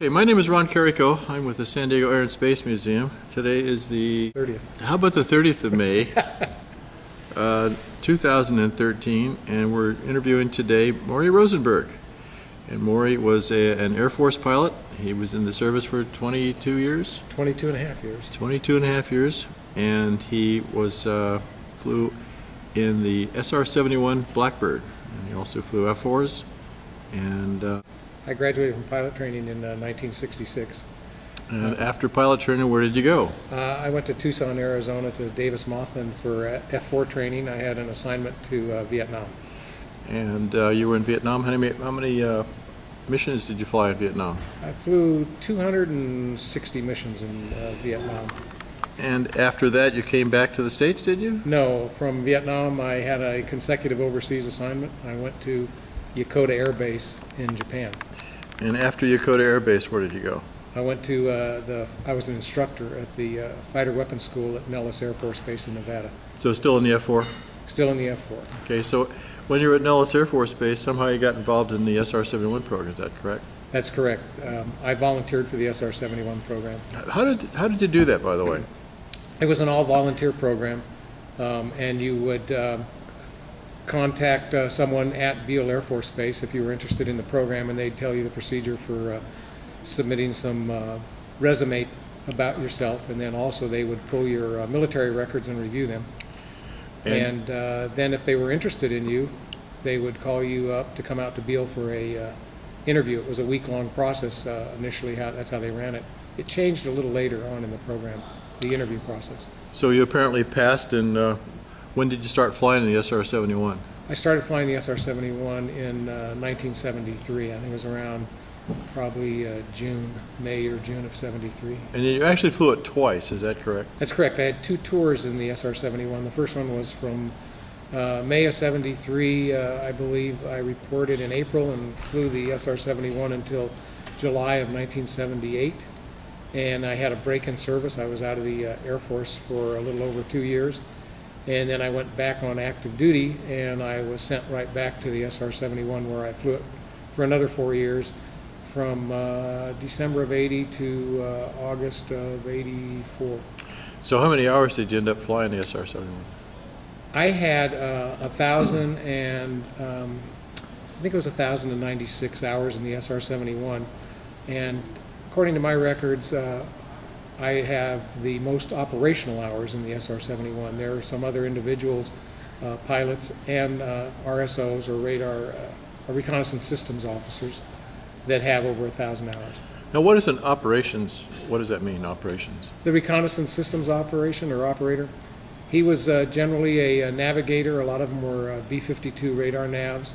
Hey, my name is Ron Carrico. I'm with the San Diego Air and Space Museum. Today is the 30th. How about the 30th of May, uh, 2013, and we're interviewing today Maury Rosenberg. And Maury was a, an Air Force pilot. He was in the service for 22 years, 22 and a half years. 22 and a half years, and he was uh, flew in the SR-71 Blackbird. And he also flew F-4s, and uh, I graduated from pilot training in uh, 1966. and after pilot training, where did you go? Uh, I went to Tucson, Arizona to Davis Monthan for uh, F4 training. I had an assignment to uh, Vietnam. And uh, you were in Vietnam. How many, how many uh, missions did you fly in Vietnam? I flew 260 missions in uh, Vietnam. And after that, you came back to the States, did you? No, from Vietnam, I had a consecutive overseas assignment. I went to Yokota Air Base in Japan. And after Yokota Air Base, where did you go? I went to uh, the, I was an instructor at the uh, Fighter Weapons School at Nellis Air Force Base in Nevada. So still in the F-4? Still in the F4. Okay, so when you were at Nellis Air Force Base, somehow you got involved in the SR-71 program, is that correct? That's correct. Um, I volunteered for the SR-71 program. How did, how did you do that, by the way? It was an all-volunteer program, um, and you would um, contact uh, someone at Beale Air Force Base if you were interested in the program, and they'd tell you the procedure for uh, submitting some uh, resume about yourself, and then also they would pull your uh, military records and review them. And- And uh, then if they were interested in you, they would call you up to come out to Beale for a uh, interview. It was a week-long process uh, initially, how, that's how they ran it. It changed a little later on in the program, the interview process. So you apparently passed, and uh, when did you start flying in the SR-71? I started flying the SR-71 in uh, 1973. I think it was around probably uh, June, May or June of 73. And you actually flew it twice, is that correct? That's correct. I had two tours in the SR-71. The first one was from uh, May of 73, uh, I believe. I reported in April and flew the SR-71 until July of 1978. And I had a break in service. I was out of the uh, Air Force for a little over two years. And then I went back on active duty and I was sent right back to the SR-71 where I flew it for another four years from uh, December of 80 to uh, August of 84. So how many hours did you end up flying the SR-71? I had uh, a thousand and um, I think it was a thousand and ninety-six hours in the SR-71, and according to my records, uh, I have the most operational hours in the SR-71. There are some other individuals, uh, pilots and uh, RSOs or radar uh, reconnaissance systems officers that have over a thousand hours. Now, what is an operations, what does that mean, operations? the reconnaissance systems operation or operator. He was uh, generally a, a navigator. A lot of them were uh, B-52 radar navs.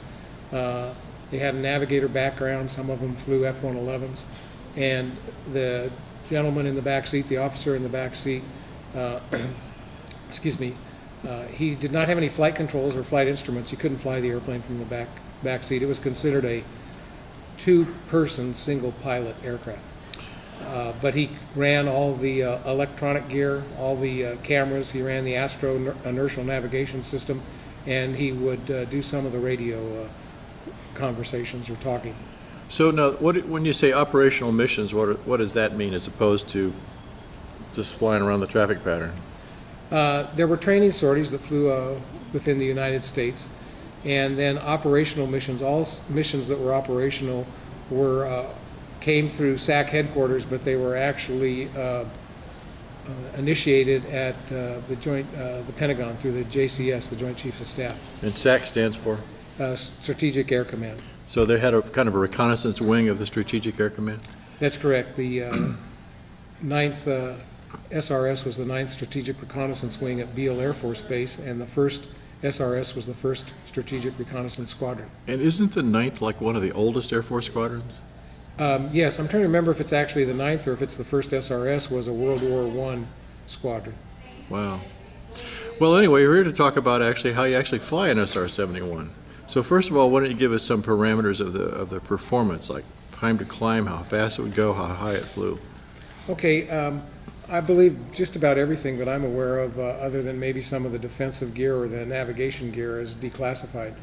Uh, they had a navigator background. Some of them flew F-111s. And the gentleman in the back seat, the officer in the back seat, uh, excuse me, uh, he did not have any flight controls or flight instruments. You couldn't fly the airplane from the back back seat. It was considered a two-person single-pilot aircraft. Uh, but he ran all the uh, electronic gear, all the uh, cameras. He ran the astro inertial navigation system, and he would uh, do some of the radio uh, conversations or talking. So now, what, when you say operational missions, what, are- what does that mean as opposed to just flying around the traffic pattern? Uh, there were training sorties that flew uh, within the United States, and then operational missions. All s- missions that were operational were uh, came through SAC headquarters, but they were actually uh, uh, initiated at uh, the joint, uh, the Pentagon through the JCS, the Joint Chiefs of Staff, And SAC stands for? uh, Strategic Air Command. So they had a kind of a reconnaissance wing of the Strategic Air Command? That's correct. The uh, ninth uh, SRS was the ninth Strategic Reconnaissance Wing at Beale Air Force Base, and the first SRS was the first Strategic Reconnaissance Squadron. And isn't the ninth like one of the oldest Air Force squadrons? Um, yes, I'm trying to remember if it's actually the ninth or if it's the first SRS was a World War One squadron. Wow. Well, anyway, we're here to talk about actually how you actually fly an SR-71. So first of all, why don't you give us some parameters of the of the performance, like time to climb, how fast it would go, how high it flew? Okay, um, I believe just about everything that I'm aware of, uh, other than maybe some of the defensive gear or the navigation gear, is declassified.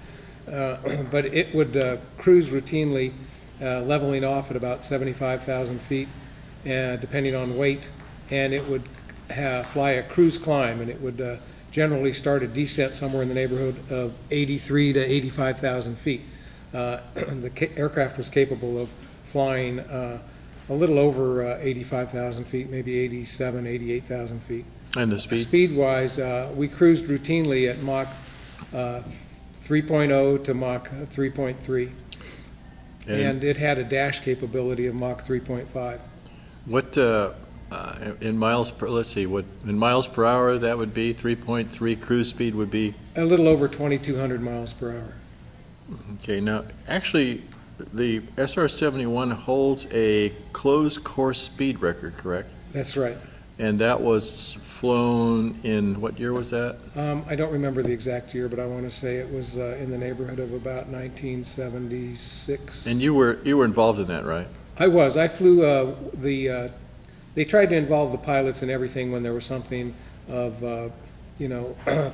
Uh, but it would uh, cruise routinely uh, leveling off at about 75,000 feet, uh, depending on weight, and it would ha fly a cruise climb, and it would uh, generally start a descent somewhere in the neighborhood of 83 to 85,000 feet. Uh, the aircraft was capable of flying uh, a little over uh, 85,000 feet, maybe 87, 88,000 feet. And the speed? Speed-wise, uh, we cruised routinely at Mach uh, 3.0 to Mach 3.3, and it had a dash capability of Mach 3.5. What, uh, uh, in miles per, let's see, what, in miles per hour, that would be 3.3 cruise speed would be? A little over 2,200 miles per hour. Okay, now, actually, the SR-71 holds a closed course speed record, correct? That's right. And that was flown in, what year was that? Um, I don't remember the exact year, but I want to say it was uh, in the neighborhood of about 1976. And you were, you were involved in that, right? I was. I flew uh, the. Uh, they tried to involve the pilots in everything when there was something of, uh, you know,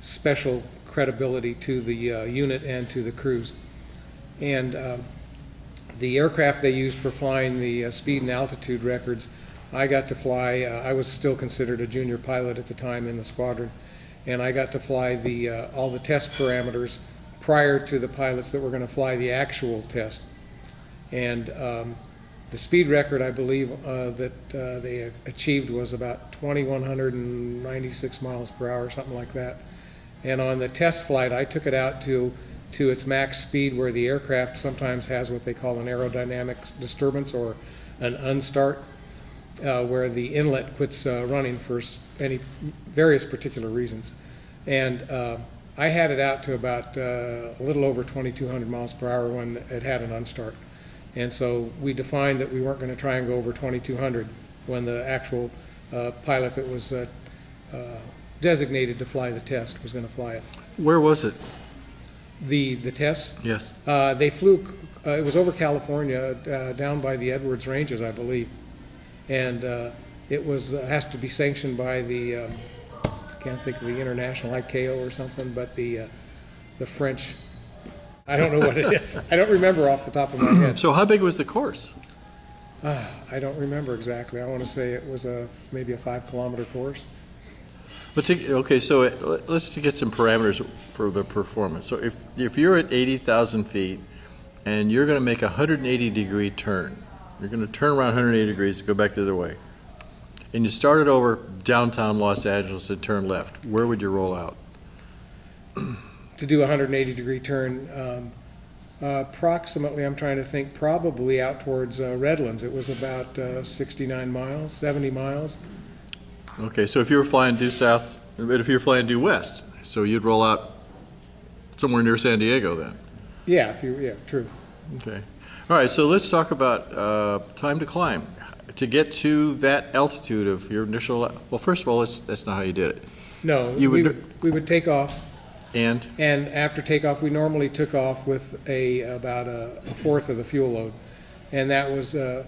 special credibility to the uh, unit and to the crews. And um, the aircraft they used for flying the uh, speed and altitude records, I got to fly. Uh, I was still considered a junior pilot at the time in the squadron, and I got to fly the uh, all the test parameters prior to the pilots that were going to fly the actual test. And um, the speed record, I believe, uh, that uh, they achieved was about 2,196 miles per hour, something like that. And on the test flight, I took it out to to its max speed, where the aircraft sometimes has what they call an aerodynamic disturbance or an unstart, uh, where the inlet quits uh, running for any various particular reasons. And uh, I had it out to about uh, a little over 2,200 miles per hour when it had an unstart. And so we defined that we weren't going to try and go over 2,200 when the actual uh, pilot that was uh, uh, designated to fly the test was going to fly it. Where was it? The, the test, Yes. uh, they flew, uh, it was over California, uh, down by the Edwards Ranges, I believe. And uh, it was, uh, has to be sanctioned by the, um, can't think of the international ICAO or something, but the, uh, the French, I don't know what it is. I don't remember off the top of my head. So how big was the course? Ah, I don't remember exactly. I want to say it was a, maybe a five-kilometer course. Let's take, okay, so it- let- let's get some parameters for the performance. So if, if you're at 80,000 feet and you're going to make a 180 degree turn, you're going to turn around 180 degrees and go back the other way, and you started over downtown Los Angeles and turn left, where would you roll out? to do a 180 degree turn. Um, uh, approximately, I'm trying to think, probably out towards uh, Redlands. It was about uh, 69 miles, 70 miles. Okay, so if you were flying due south, but if you're flying due west, so you'd roll out somewhere near San Diego then? Yeah, if you, yeah, true. Okay. All right, so let's talk about uh, time to climb. To get to that altitude of your initial, well, first of all, that's, that's not how you did it. No, You we would- would, we would take off, And, and after takeoff, we normally took off with a about a, a fourth of the fuel load, and that was uh,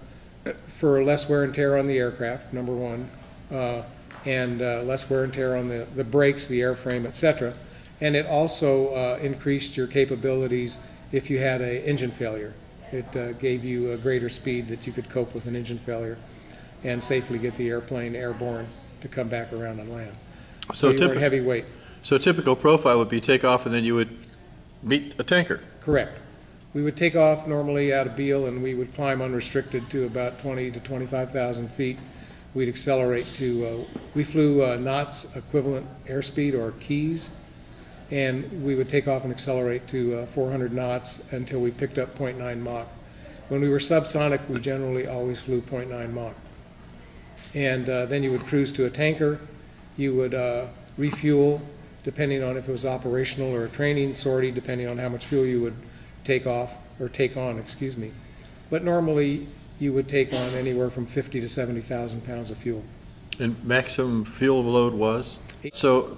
for less wear and tear on the aircraft. Number one, uh, and uh, less wear and tear on the the brakes, the airframe, et cetera. And it also uh, increased your capabilities if you had an engine failure. It uh, gave you a greater speed that you could cope with an engine failure, and safely get the airplane airborne to come back around and land. so you weren't heavy weight. So a typical profile would be take off and then you would meet a tanker. Correct. We would take off normally out of Beale and we would climb unrestricted to about 20 to 25,000 feet. We'd accelerate to, uh, we flew uh, knots equivalent airspeed or keys, and we would take off and accelerate to uh, 400 knots until we picked up 0.9 Mach. When we were subsonic, we generally always flew 0.9 Mach. And uh, then you would cruise to a tanker, you would uh, refuel, depending on if it was operational or a training sortie, depending on how much fuel you would take off, or take on, excuse me. But normally, you would take on anywhere from 50 to 70,000 pounds of fuel. And maximum fuel load was? So,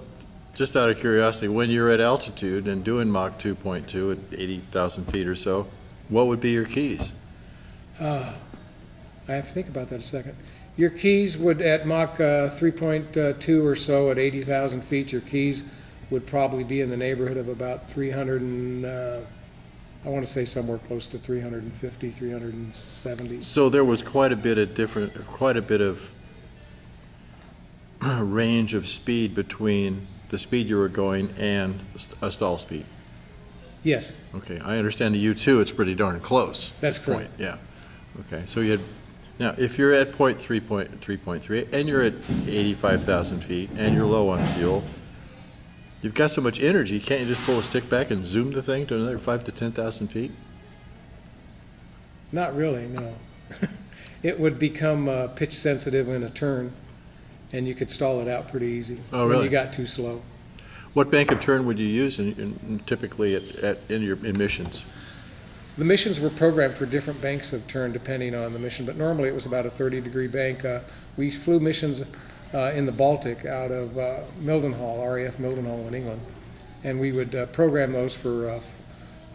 just out of curiosity, when you're at altitude and doing Mach 2.2 at 80,000 feet or so, what would be your keys? Uh, I have to think about that a second. Your keys would, at Mach uh, 3.2 or so, at 80,000 feet, your keys would probably be in the neighborhood of about 300 and, uh, I want to say somewhere close to 350, 370. So there was quite a bit of different, quite a bit of range of speed between the speed you were going and a stall speed. Yes, Okay, I understand the U-2, it's pretty darn close. That's Point, correct. Yeah, okay, so you had, now, if you're at point three point, three point three, and you're at eighty-five thousand feet, and you're low on fuel, you've got so much energy, can't you just pull a stick back and zoom the thing to another five to ten thousand feet? not really, no. It would become uh, pitch sensitive in a turn, and you could stall it out pretty easy. Oh, When you got too slow. What bank of turn would you use in, in typically at, at, in your, in missions? The missions were programmed for different banks of turn depending on the mission, but normally it was about a 30-degree bank. Uh, We flew missions uh, in the Baltic out of uh, Mildenhall, RAF Mildenhall in England, and we would uh, program those for uh,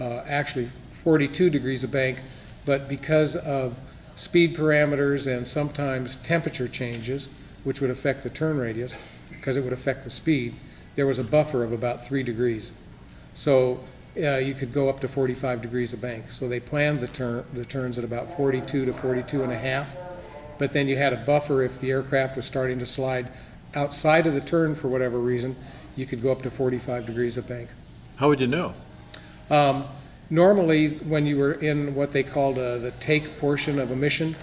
uh, actually 42 degrees of bank, but because of speed parameters and sometimes temperature changes, which would affect the turn radius, because it would affect the speed, there was a buffer of about three degrees. So uh, you could go up to 45 degrees of bank. So they planned the turn, the turns at about 42 to 42 and a half. But then you had a buffer if the aircraft was starting to slide outside of the turn for whatever reason, you could go up to 45 degrees of bank. How would you know? Um, normally, when you were in what they called uh, the take portion of a mission,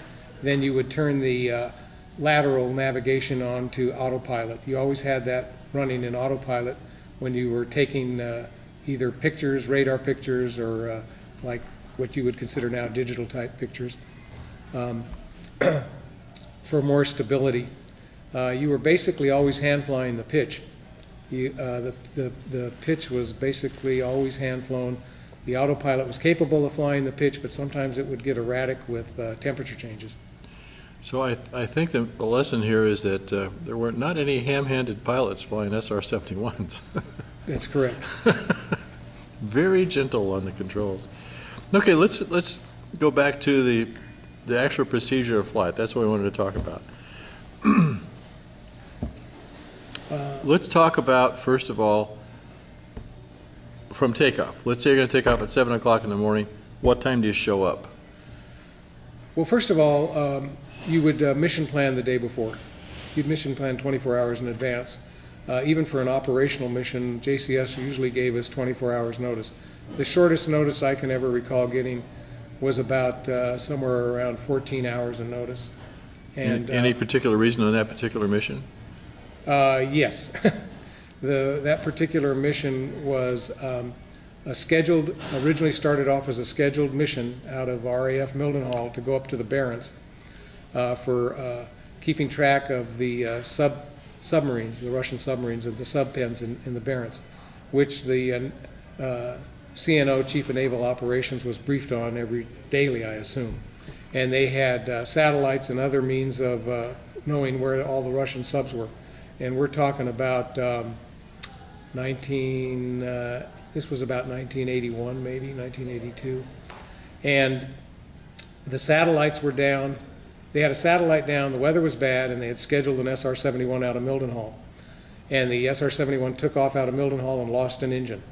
then you would turn the uh, lateral navigation on to autopilot. You always had that running in autopilot when you were taking uh, either pictures, radar pictures, or uh, like what you would consider now digital type pictures. Um, for more stability, uh, you were basically always hand flying the pitch. You, uh, the, the, the pitch was basically always hand flown. The autopilot was capable of flying the pitch, but sometimes it would get erratic with uh, temperature changes. So I, I think the, the lesson here is that uh, there were not any ham-handed pilots flying SR-71s. That's correct. Very gentle on the controls. Okay, let's, let's go back to the, the actual procedure of flight. That's what we wanted to talk about. Let's talk about, first of all, from takeoff. Let's say you're going to take off at 7 o'clock in the morning. What time do you show up? Well, first of all, um, you would uh, mission plan the day before. You'd mission plan 24 hours in advance. Uh, even for an operational mission, JCS usually gave us 24 hours notice. The shortest notice I can ever recall getting was about uh, somewhere around 14 hours of notice. And Any uh, particular reason on that particular mission? uh, yes, the that particular mission was um, a scheduled. Originally started off as a scheduled mission out of RAF Mildenhall to go up to the Barents uh, for uh, keeping track of the uh, sub submarines, the Russian submarines, of the subpens in, in the Barents, which the uh, uh, CNO, Chief of Naval Operations, was briefed on every daily, I assume. And they had uh, satellites and other means of uh, knowing where all the Russian subs were. And we're talking about um, 19, uh, this was about 1981, maybe, 1982. And the satellites were down. They had a satellite down, the weather was bad, and they had scheduled an SR 71 out of Mildenhall. And the SR 71 took off out of Mildenhall and lost an engine.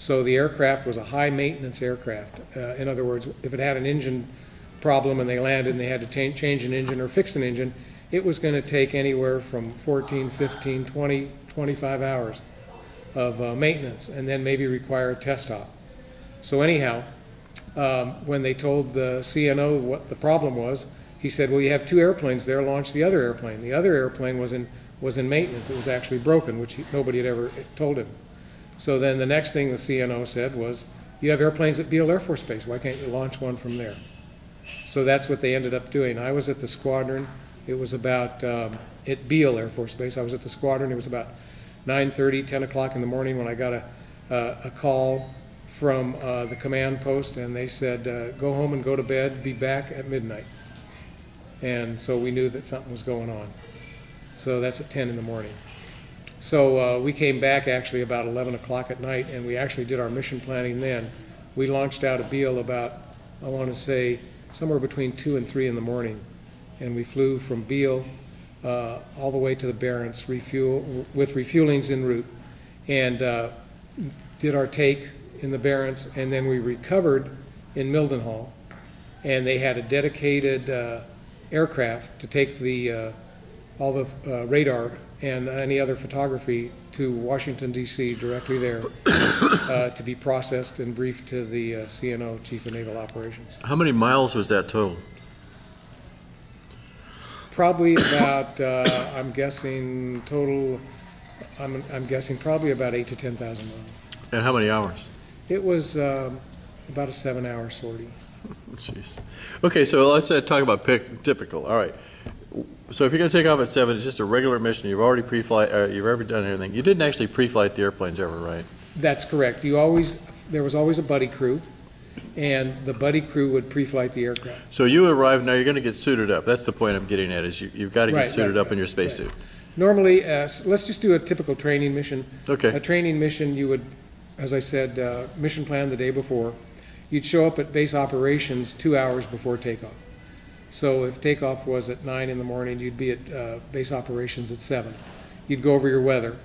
So the aircraft was a high maintenance aircraft. Uh, in other words, if it had an engine problem and they landed and they had to change an engine or fix an engine, it was going to take anywhere from 14, 15, 20, 25 hours of uh, maintenance and then maybe require a test hop. So, anyhow, um, when they told the CNO what the problem was, he said, Well, you have two airplanes there, launch the other airplane. The other airplane was in, was in maintenance, it was actually broken, which he, nobody had ever told him. So then the next thing the CNO said was, You have airplanes at Beale Air Force Base, why can't you launch one from there? So that's what they ended up doing. I was at the squadron. It was about um, at Beale Air Force Base. I was at the squadron. It was about 9:30, 10 o'clock in the morning when I got a uh, a call from uh, the command post, and they said, uh, "Go home and go to bed. Be back at midnight." And so we knew that something was going on. So that's at 10 in the morning. So uh, we came back actually about 11 o'clock at night, and we actually did our mission planning then. We launched out of Beale about, I want to say, somewhere between 2 and 3 in the morning. And we flew from Beale uh, all the way to the Barents, refuel, with refuelings en route, and uh, did our take in the Barents, and then we recovered in Mildenhall. And they had a dedicated uh, aircraft to take the, uh, all the uh, radar and any other photography to Washington DC directly there uh, to be processed and briefed to the uh, CNO, Chief of Naval Operations. How many miles was that total? Probably about, uh, I'm guessing total, I'm, I'm guessing probably about eight to 10,000 miles. And how many hours? It was um, about a seven-hour sortie. Jeez. Okay, so let's uh, talk about pick, typical. All right. So if you're going to take off at seven, it's just a regular mission. You've already pre-flight. Uh, you've ever done anything. You didn't actually pre-flight the airplanes ever, right? That's correct. You always, there was always a buddy crew, and the buddy crew would pre-flight the aircraft. So you arrive now. You're going to get suited up. That's the point I'm getting at. Is you, you've got to get Right, suited right, up in your spacesuit. Normally, uh, let's just do a typical training mission. Okay. A training mission, you would, as I said, uh, mission plan the day before. You'd show up at base operations two hours before takeoff. So if takeoff was at nine in the morning, you'd be at uh, base operations at seven. You'd go over your weather.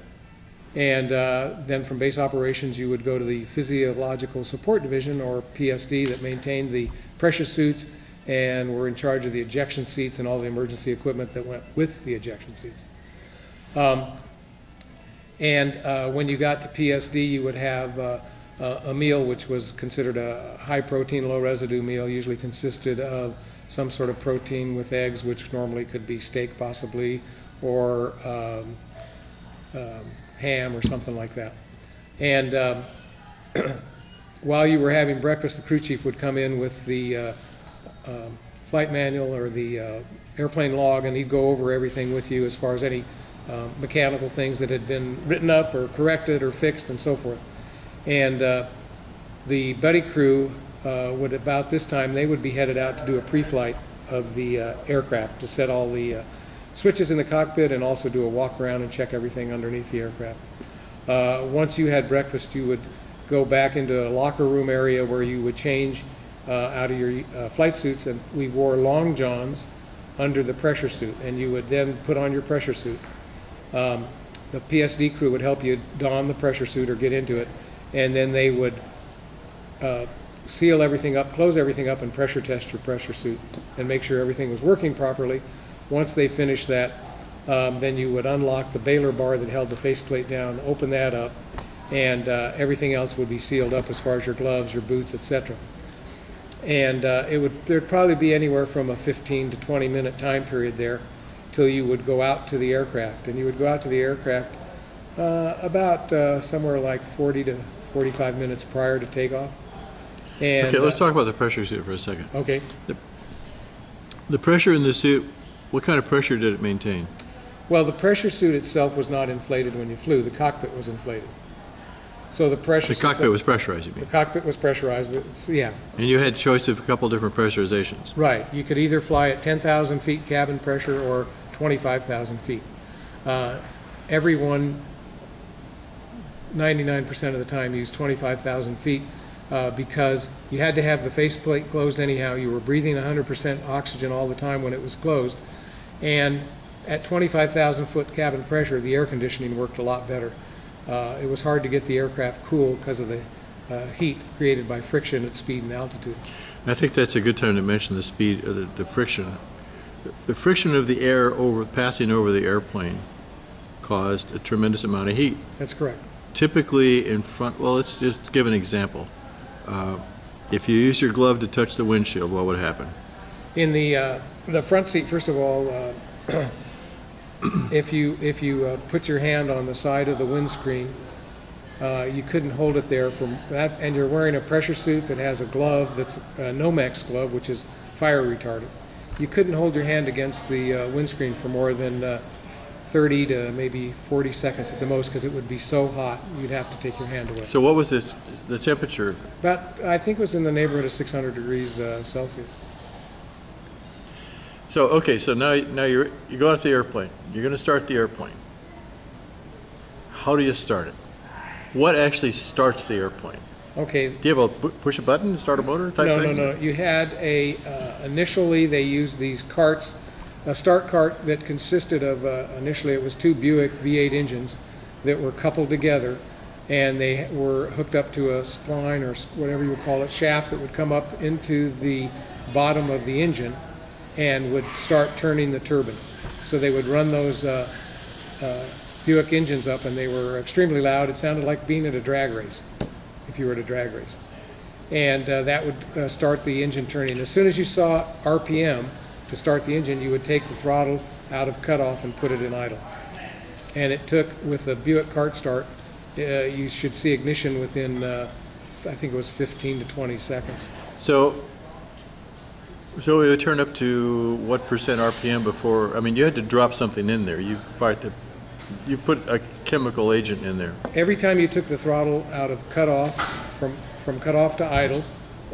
And uh, then from base operations, you would go to the Physiological Support Division, or PSD, that maintained the pressure suits and were in charge of the ejection seats and all the emergency equipment that went with the ejection seats. Um, And uh, when you got to PSD, you would have uh, a meal which was considered a high-protein, low-residue meal, usually consisted of some sort of protein with eggs, which normally could be steak possibly, or um, um, ham or something like that. And um, while you were having breakfast, the crew chief would come in with the uh, um, flight manual or the uh, airplane log, and he'd go over everything with you as far as any uh, mechanical things that had been written up or corrected or fixed and so forth. And uh, the buddy crew would, about this time, they would be headed out to do a pre-flight of the uh, aircraft to set all the uh, switches in the cockpit and also do a walk around and check everything underneath the aircraft. Uh, Once you had breakfast, you would go back into a locker room area where you would change uh, out of your uh, flight suits, and we wore long johns under the pressure suit, and you would then put on your pressure suit. Um, The PSD crew would help you don the pressure suit or get into it, and then they would uh, seal everything up, close everything up, and pressure test your pressure suit and make sure everything was working properly. Once they finished that, um, then you would unlock the bailer bar that held the faceplate down, open that up, and uh, everything else would be sealed up as far as your gloves, your boots, etc. And uh, it would there'd probably be anywhere from a 15 to 20 minute time period there till you would go out to the aircraft, and you would go out to the aircraft uh, about uh, somewhere like 40 to 45 minutes prior to takeoff. And, Okay, let's uh, talk about the pressure suit for a second. Okay. The pressure in the suit. What kind of pressure did it maintain? Well, the pressure suit itself was not inflated when you flew. The cockpit was inflated. So the pressure. The cockpit was pressurized, you The cockpit was pressurized. It's, yeah, And you had choice of a couple different pressurizations. right. You could either fly at 10,000 feet cabin pressure or 25,000 feet. Uh, everyone, 99% of the time, used 25,000 feet uh, because you had to have the faceplate closed anyhow. You were breathing 100% oxygen all the time when it was closed. And at 25,000 foot cabin pressure, the air conditioning worked a lot better. Uh, it was hard to get the aircraft cool because of the uh, heat created by friction at speed and altitude. I think that's a good time to mention the speed, uh, the, the friction. The friction of the air over passing over the airplane caused a tremendous amount of heat. That's correct. Typically, in front. Well, let's just give an example. Uh, if you use your glove to touch the windshield, what would happen? In the uh, the front seat, first of all, uh, if you if you uh, put your hand on the side of the windscreen, uh, you couldn't hold it there from that, and you're wearing a pressure suit that has a glove that's a Nomex glove, which is fire retardant. You couldn't hold your hand against the windscreen for more than 30 to maybe 40 seconds at the most, because it would be so hot you'd have to take your hand away. So, what was this, the temperature? But I think it was in the neighborhood of 600 degrees uh, Celsius. So, okay, so now, now you're you go out the airplane. You're going to start the airplane. How do you start it? What actually starts the airplane? Okay, Do you have a push a button and start a motor type No, no, thing? no. You had a, uh, initially, they used these carts, a start cart that consisted of, uh, initially, it was two Buick V8 engines that were coupled together and they were hooked up to a spline or whatever you would call it, shaft that would come up into the bottom of the engine and would start turning the turbine. So they would run those uh, uh, Buick engines up, and they were extremely loud. It sounded like being at a drag race, if you were at a drag race. And uh, that would uh, start the engine turning. As soon as you saw RPM to start the engine, you would take the throttle out of cutoff and put it in idle. And it took, with the Buick Cart Start, uh, you should see ignition within, uh, I think it was 15 to 20 seconds. So, so it would turn up to what percent RPM before, I mean, you had to drop something in there. You fight the, you put a chemical agent in there. every time you took the throttle out of cutoff, from, from cutoff to idle,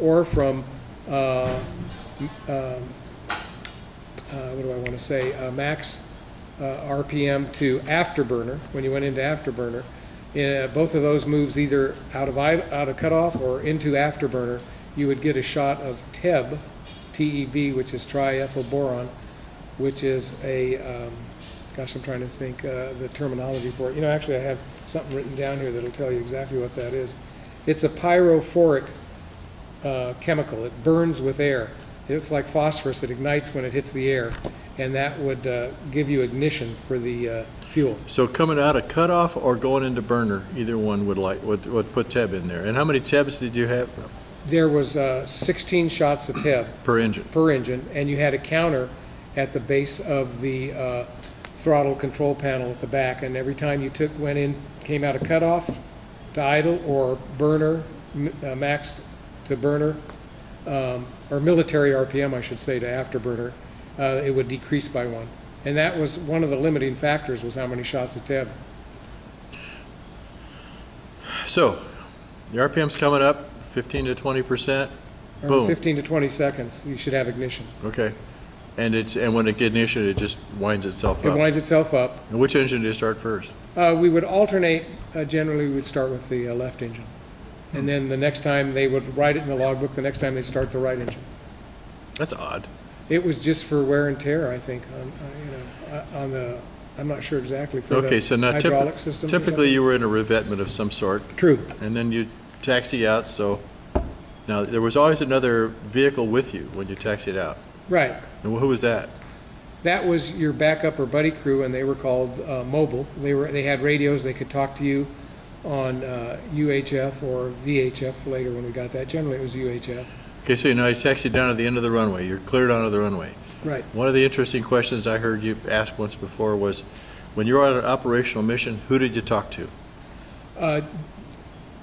or from, uh, um, uh, what do I want to say, uh, max uh, RPM to afterburner, when you went into afterburner, uh, both of those moves either out of, out of cutoff or into afterburner, you would get a shot of TEB, TEB, which is triethyl boron, which is a, um, gosh, I'm trying to think uh, the terminology for it. You know, actually, I have something written down here that'll tell you exactly what that is. It's a pyrophoric uh, chemical. It burns with air. It's like phosphorus. It ignites when it hits the air, and that would uh, give you ignition for the uh, fuel. So coming out of cutoff or going into burner, either one would like, would, would put TEB in there. And how many TEBs did you have There was uh, 16 shots of TEB per engine? per engine, and you had a counter at the base of the uh, throttle control panel at the back, and every time you took, went in, came out of cutoff to idle, or burner, uh, max to burner, um, or military RPM, I should say, to afterburner, uh, it would decrease by one. And that was, one of the limiting factors was how many shots of TEB. So, the RPM's coming up, 15 to 20 percent. Boom. 15 to 20 seconds, you should have ignition. Okay. And it's, and when it gets ignition, it just winds itself It up. It winds itself up. And which engine do you start first? Uh, we would alternate, uh, generally we would start with the uh, left engine. And then the next time, they would write it in the logbook, the next time they'd start the right engine. That's odd. It was just for wear and tear, I think, on, uh, you know, uh, on the, I'm not sure exactly, for Okay, the so now hydraulic typ- systems or typically you were in a revetment of some sort. True, and then you taxi out, so, now, there was always another vehicle with you when you taxied out. right. And who was that? That was your backup or buddy crew, and they were called uh, mobile. They were, they had radios, they could talk to you on uh, UHF or VHF later when we got that. Generally, it was UHF. Okay, so now you taxied down to the end of the runway, you're cleared onto the runway. Right. One of the interesting questions I heard you ask once before was, when you were on an operational mission, who did you talk to? Uh,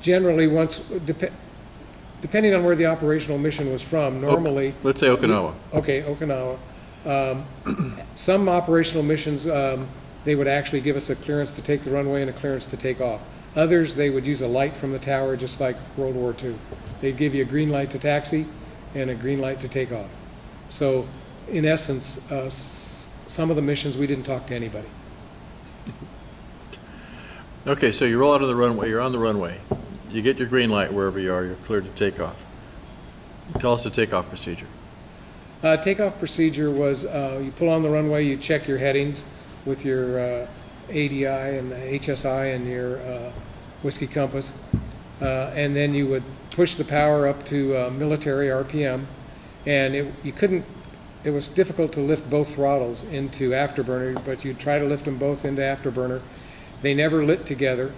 Generally, once, dep- depending on where the operational mission was from, normally, Let's say Okinawa. okay, Okinawa. Um, Some operational missions, um, they would actually give us a clearance to take the runway and a clearance to take off. Others, they would use a light from the tower, just like World War II. They'd give you a green light to taxi and a green light to take off. So, in essence, uh, s- some of the missions, we didn't talk to anybody. Okay, so you roll out of the runway, you're on the runway. You get your green light wherever you are, you're cleared to take off. Tell us the takeoff procedure. Uh, takeoff procedure was uh, you pull on the runway, you check your headings with your uh, ADI and HSI and your uh, whiskey compass, uh, and then you would push the power up to uh, military RPM, and it, you couldn't. It was difficult to lift both throttles into afterburner, but you'd try to lift them both into afterburner. They never lit together.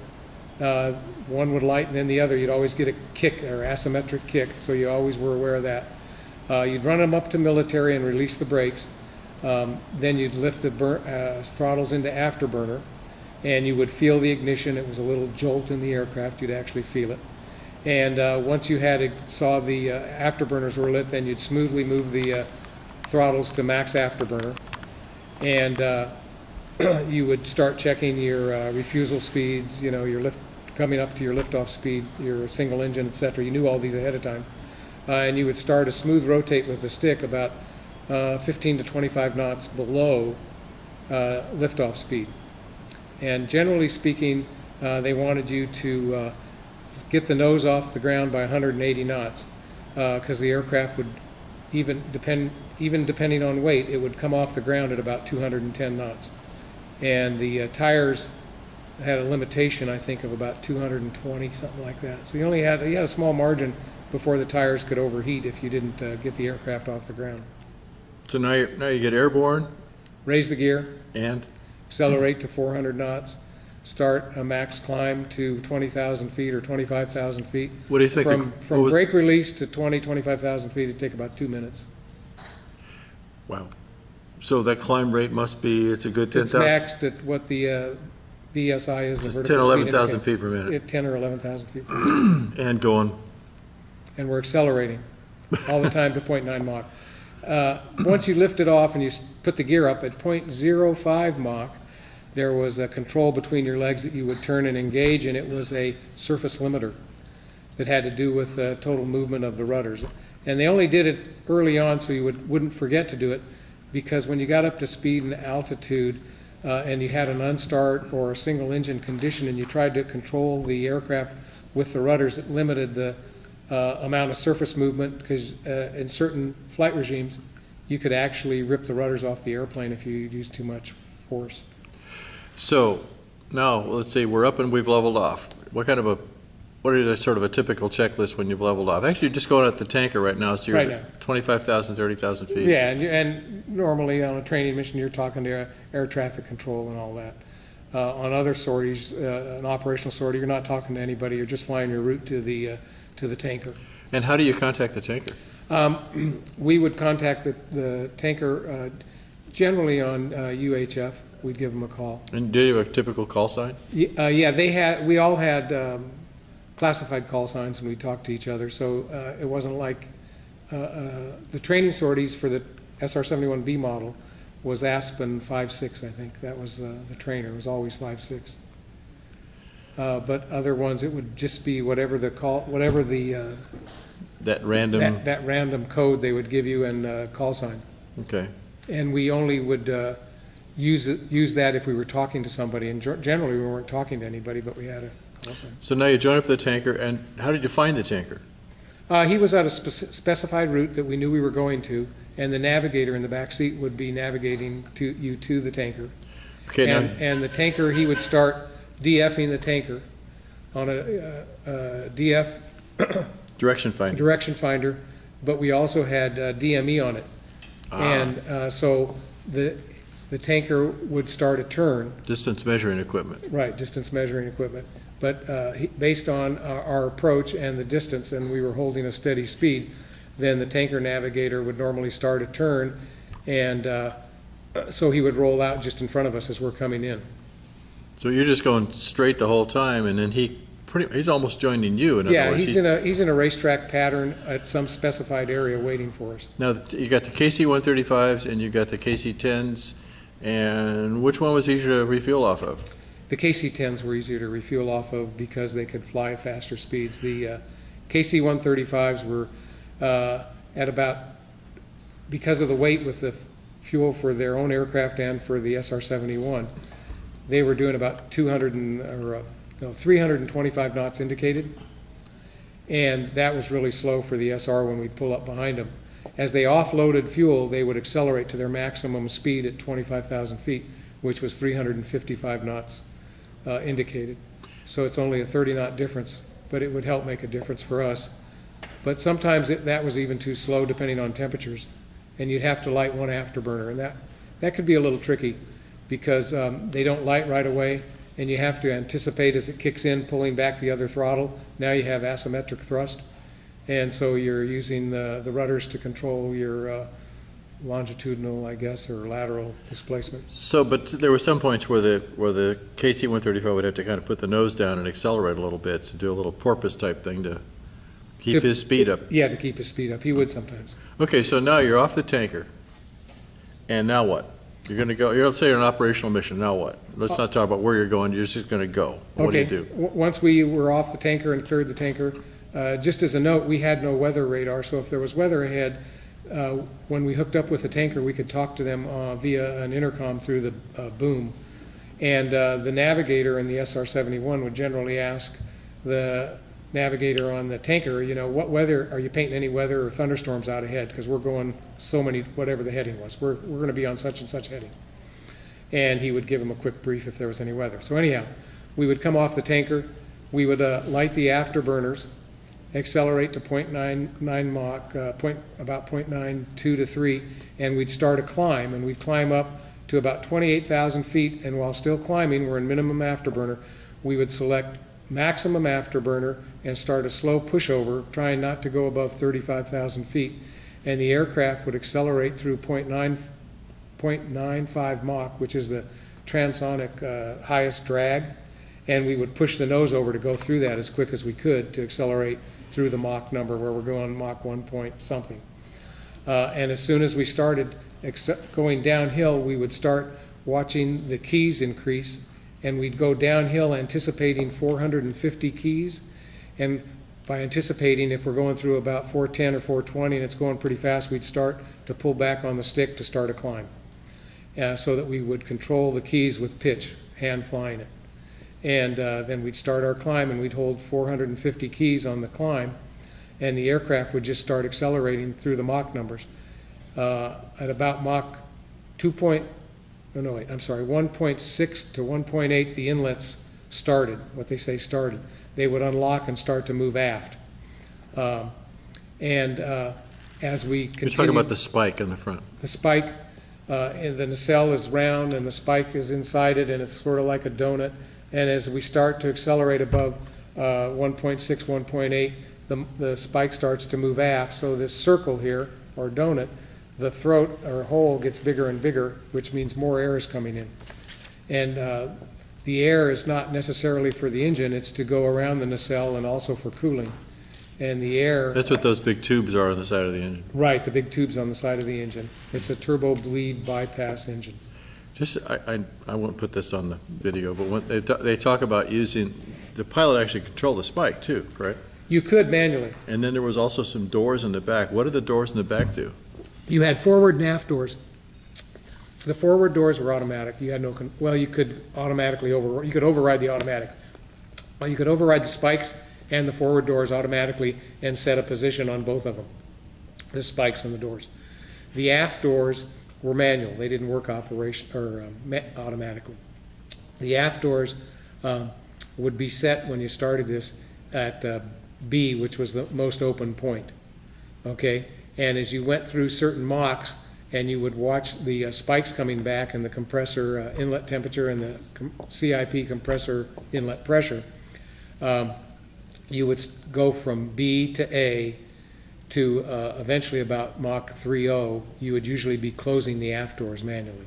Uh, one would light and then the other. You'd always get a kick or asymmetric kick, so you always were aware of that. Uh, you'd run them up to military and release the brakes. Um, then you'd lift the uh, throttles into afterburner, and you would feel the ignition. It was a little jolt in the aircraft. You'd actually feel it. And uh, once you had a, saw the uh, afterburners were lit, then you'd smoothly move the uh, throttles to max afterburner, and uh, you would start checking your uh, refusal speeds. You know, your lift coming up to your liftoff speed, your single engine, etc. You knew all these ahead of time and you would start a smooth rotate with the stick about uh, 15 to 25 knots below uh, liftoff speed. And generally speaking, uh, they wanted you to uh, get the nose off the ground by 180 knots because the aircraft would even depend even depending on weight, it would come off the ground at about 210 knots. And the tires had a limitation, I think, of about 220, something like that. So you only had, you had a small margin before the tires could overheat if you didn't uh, get the aircraft off the ground. So now you now you get airborne Raise the gear, and accelerate to 400 knots, start a max climb to 20,000 feet or 25,000 feet. what do you think? From, what from was- brake release to 20, 25,000 feet, it'd take about two minutes. Wow. So that climb rate must be it's a good ten It's thousand. maxed at what the uh, VSI is, It's vertical 10, 11,000 feet per minute At 10 or 11,000 feet. and going. and we're accelerating all the time to 0.9 Mach. Uh, Once you lift it off and you put the gear up at 0.05 Mach, there was a control between your legs that you would turn and engage, and it was a surface limiter that had to do with the total movement of the rudders. And they only did it early on so you would, wouldn't forget to do it, because when you got up to speed and altitude, uh, and you had an unstart or a single engine condition, and you tried to control the aircraft with the rudders, it limited the uh, amount of surface movement, because uh, in certain flight regimes, you could actually rip the rudders off the airplane if you use too much force. So now let's say we're up and we've leveled off. What kind of a what are the sort of a typical checklist when you've leveled off? Actually, you're just going at the tanker right now, so you're Right at now. 25,000, 30,000 feet. Yeah, and, and normally on a training mission, you're talking to air, air traffic control and all that. Uh, on other sorties, uh, an operational sortie, you're not talking to anybody, you're just flying your route to the, uh, to the tanker. And how do you contact the tanker? Um, we would contact the, the tanker, uh, generally on, uh, UHF, we'd give them a call. And do you have a typical call sign? Uh, yeah, they had, we all had, um, classified call signs when we talked to each other, so, uh, it wasn't like, uh, uh, the training sorties for the SR seventy-one B model was Aspen five-six, I think, that was, uh, the trainer, it was always five-six. Uh, but other ones, it would just be whatever the call, whatever the, uh, That random. that, that random code they would give you and, uh, call sign. Okay. And we only would uh, use, it- use that if we were talking to somebody, and ger- generally, we weren't talking to anybody, but we had a call sign. So now you join up the tanker, and how did you find the tanker? Uh, He was at a spec- specified route that we knew we were going to, and the navigator in the back seat would be navigating to, you to the tanker. Okay, now And, and the tanker, he would start DFing the tanker on a uh, uh, DF direction finder. direction finder, but we also had uh, DME on it. Ah. And uh, so the, the tanker would start a turn, Distance measuring equipment. Right, distance measuring equipment. But uh, he- based on our our approach and the distance, and we were holding a steady speed, then the tanker navigator would normally start a turn, and uh, so he would roll out just in front of us as we're coming in. So you're just going straight the whole time, and then he pretty he's almost joining you. In Yeah, words, he's in a, he's in a racetrack pattern at some specified area waiting for us. now you got the KC-135s and you got the KC-10s, and which one was easier to refuel off of? The KC-10s were easier to refuel off of because they could fly at faster speeds. The uh, KC-135s were uh, at about, because of the weight with the fuel for their own aircraft and for the SR-71, they were doing about 200 and, or, uh, no, 325 knots indicated. And that was really slow for the SR when we'd pull up behind them. As they offloaded fuel, they would accelerate to their maximum speed at 25,000 feet, which was 355 knots uh, indicated. So it's only a 30 knot difference, but it would help make a difference for us. But sometimes it, that was even too slow depending on temperatures, and you'd have to light one afterburner, and that, that could be a little tricky because um, they don't light right away, and you have to anticipate as it kicks in, pulling back the other throttle. Now you have asymmetric thrust, and so you're using the, the rudders to control your uh, longitudinal, I guess, or lateral displacement. So, but there were some points where the where the KC-135 would have to kind of put the nose down and accelerate a little bit to do a little porpoise type thing to keep To- his speed up. Yeah, to keep his speed up. He would sometimes. Okay, so now you're off the tanker, and now what? You're going to go. You're let's say you're on an operational mission. Now what? Let's not talk about where you're going. You're just going to go. What okay. do you do? W- once we were off the tanker and cleared the tanker, uh, just as a note, we had no weather radar, so if there was weather ahead, uh, when we hooked up with the tanker, we could talk to them uh, via an intercom through the uh, boom. And uh, the navigator in the SR-71 would generally ask the navigator on the tanker, you know, what weather, are you painting any weather or thunderstorms out ahead? Because we're going so many, whatever the heading was, we're, we're going to be on such and such heading. And he would give him a quick brief if there was any weather. So anyhow, We would come off the tanker, we would uh, light the afterburners, accelerate to .99 Mach, uh, point, about .92 to 3, and we'd start a climb, and we'd climb up to about 28,000 feet, and while still climbing, we're in minimum afterburner, we would select maximum afterburner and start a slow pushover, trying not to go above 35,000 feet. And the aircraft would accelerate through .9, .95 Mach, which is the transonic uh, highest drag, and we would push the nose over to go through that as quick as we could to accelerate through the Mach number where we're going Mach 1 point something. Uh, and as soon as we started going downhill, we would start watching the KEAS increase, and we'd go downhill anticipating 450 KEAS. And by anticipating, if we're going through about 410 or 420 and it's going pretty fast, we'd start to pull back on the stick to start a climb. Uh, so that we would control the KEAS with pitch, hand flying it. And uh, then we'd start our climb and we'd hold 450 KEAS on the climb, and the aircraft would just start accelerating through the Mach numbers. Uh, at about Mach 2. No, no, wait, I'm sorry, 1.6 to 1.8, the inlets started, what they say started. They would unlock and start to move aft. Um, and uh, as we continue. You're talking about the spike in the front. the spike, uh, and the nacelle is round and the spike is inside it and it's sort of like a donut. And as we start to accelerate above uh, 1.6, 1.8, the, the spike starts to move aft. So this circle here, or donut, the throat or hole gets bigger and bigger, which means more air is coming in. And uh, the air is not necessarily for the engine, it's to go around the nacelle and also for cooling. And the air. That's what those big tubes are on the side of the engine. Right, the big tubes on the side of the engine. It's a turbo bleed bypass engine. Just, I, I, I won't put this on the video, but when, they, they talk about using, the pilot actually controlled the spike too, correct? You could manually. And then there was also some doors in the back. What do the doors in the back do? You had forward and aft doors. The forward doors were automatic. You had no, well, you could automatically over, you could override the automatic. Well, you could override the spikes and the forward doors automatically and set a position on both of them, the spikes and the doors. The aft doors were manual. They didn't work operation, or um, ma- automatically. The aft doors um, would be set when you started this at uh, B, which was the most open point. Okay? And as you went through certain Machs, and you would watch the uh, spikes coming back and the compressor uh, inlet temperature and the com- CIP compressor inlet pressure, um, you would go from B to A to uh, eventually about Mach 3.0, you would usually be closing the aft doors manually.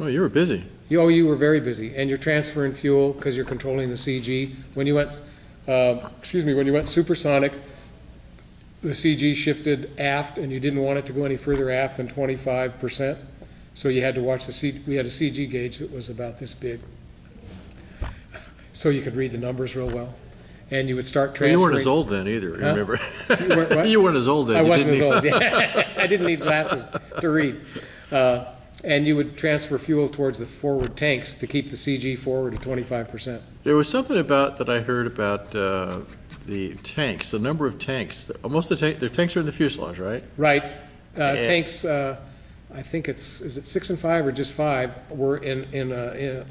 Oh, you were busy. You, oh, you were very busy, and you're transferring fuel because you're controlling the CG. When you went, uh, excuse me, when you went supersonic, the CG shifted aft, and you didn't want it to go any further aft than 25 percent. So you had to watch the C. We had a CG gauge that was about this big, so you could read the numbers real well, and you would start Well, transferring. you weren't as old then either, Huh? remember? You weren't? You weren't as old then. I You wasn't as old. I didn't need glasses to read. Uh, and you would transfer fuel towards the forward tanks to keep the CG forward at 25%. There was something about, that I heard about uh, the tanks, the number of tanks. Most of the tank, the tanks are in the fuselage, right? Right. Uh, tanks, uh, I think it's, is it six and five or just five, were in, in, uh, in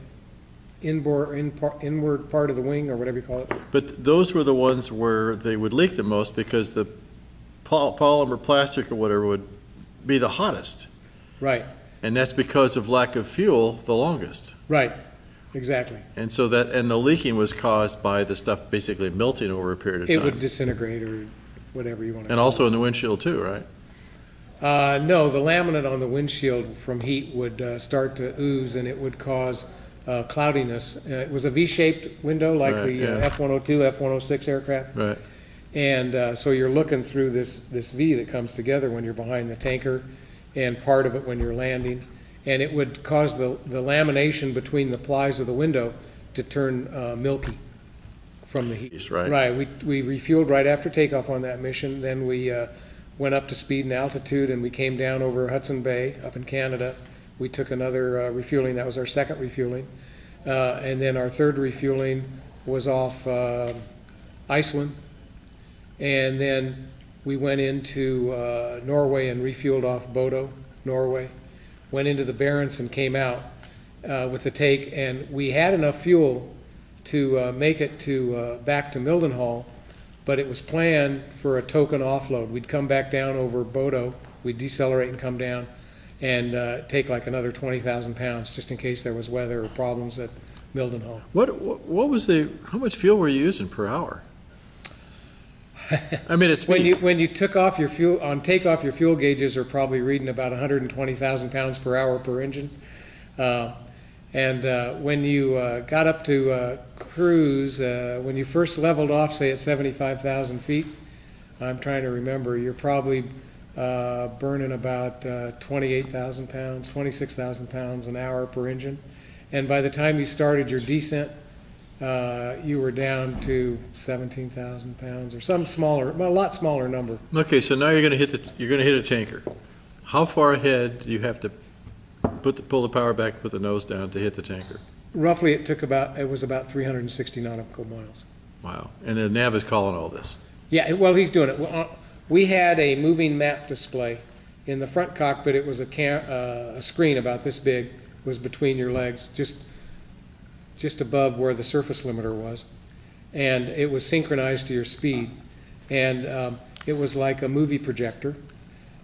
inboard, in par, inward part of the wing or whatever you call it. But those were the ones where they would leak the most because the pol- polymer plastic or whatever would be the hottest. Right, And that's because of lack of fuel the longest. right, exactly. And so that, and the leaking was caused by the stuff basically melting over a period of time. It would disintegrate or whatever you want to And also in the windshield too, right? Uh, no, the laminate on the windshield from heat would uh, start to ooze and it would cause uh, cloudiness. Uh, it was a V-shaped window like Right, the uh, yeah. F-102, F-106 aircraft. Right. And uh, so you're looking through this, this V that comes together when you're behind the tanker and part of it when you're landing. And it would cause the, the lamination between the plies of the window to turn uh, milky from the heat. Right. Right. We, we refueled right after takeoff on that mission. Then we uh, went up to speed and altitude and we came down over Hudson Bay up in Canada. We took another uh, refueling. That was our second refueling. Uh, and then our third refueling was off uh, Iceland. And then we went into uh, Norway and refueled off Bodo, Norway. Went into the Barents and came out uh, with the take. And we had enough fuel to uh, make it to, uh, back to Mildenhall, but it was planned for a token offload. We'd come back down over Bodo, we'd decelerate and come down, and uh, take like another 20,000 pounds, just in case there was weather or problems at Mildenhall. What what was the, how much fuel were you using per hour? I mean, it's When you, when you took off your fuel, on takeoff, your fuel gauges are probably reading about 120,000 pounds per hour per engine. Uh, And uh, when you uh, got up to uh, cruise, uh, when you first leveled off, say at 75,000 feet, I'm trying to remember, you're probably uh, burning about uh, 28,000 pounds, 26,000 pounds an hour per engine. And by the time you started your descent, uh, you were down to 17,000 pounds or some smaller, a lot smaller number. Okay, so now you're gonna hit the, you're gonna hit a tanker. How far ahead do you have to put the, pull the power back, put the nose down to hit the tanker? Roughly, it took about, it was about 360 nautical miles. Wow, and the nav is calling all this. Yeah, well, he's doing it. Uh, We had a moving map display. In the front cockpit, it was a cam, uh, a screen about this big, was between your legs, just, just above where the surface limiter was. And it was synchronized to your speed. And um, it was like a movie projector.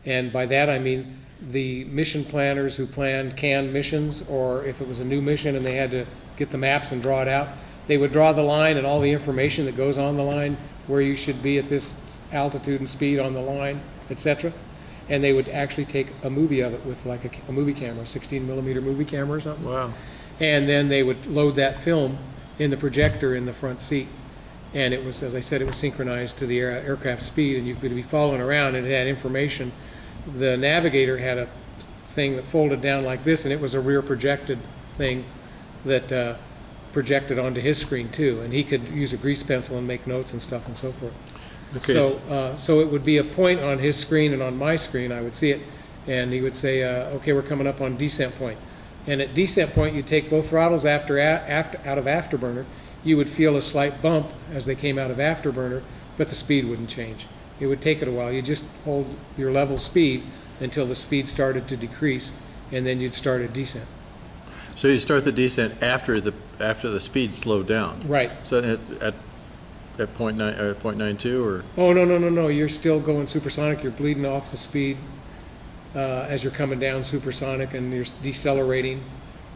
And by that, I mean the mission planners who planned canned missions, or if it was a new mission and they had to get the maps and draw it out, they would draw the line and all the information that goes on the line, where you should be at this altitude and speed on the line, etc. And they would actually take a movie of it with like a, a movie camera, 16 millimeter movie camera or something. Wow. And then they would load that film in the projector in the front seat. And it was, as I said, it was synchronized to the air, aircraft speed, and you could be following around, and it had information. The navigator had a thing that folded down like this, and it was a rear projected thing that uh, projected onto his screen too, and he could use a grease pencil and make notes and stuff and so forth. Okay, So, uh, so it would be a point on his screen and on my screen, I would see it, and he would say, uh, okay, we're coming up on descent point. And at descent point, you take both throttles after, after, out of afterburner, you would feel a slight bump as they came out of afterburner, but the speed wouldn't change. It would take it a while. You just hold your level speed until the speed started to decrease, and then you'd start a descent. So you start the descent after the, after the speed slowed down? Right. So at, at, at point nine, uh, point nine two, or, Oh, no, no, no, no, you're still going supersonic, you're bleeding off the speed uh, as you're coming down supersonic, and you're decelerating,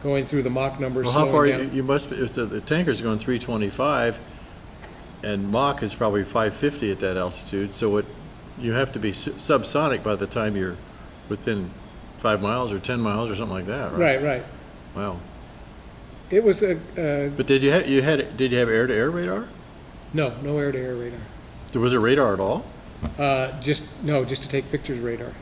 going through the Mach numbers, well, how far, slowing you, you must, be- if the, the tanker's going three twenty-five, and Mach is probably five fifty at that altitude, so it, you have to be su- subsonic by the time you're within five miles or ten miles or something like that, right? Right, right. Wow. It was a, uh, But did you have, you had, did you have air-to-air radar? no, no air-to-air radar. There was a radar at all? Uh, Just, no, just to take pictures radar.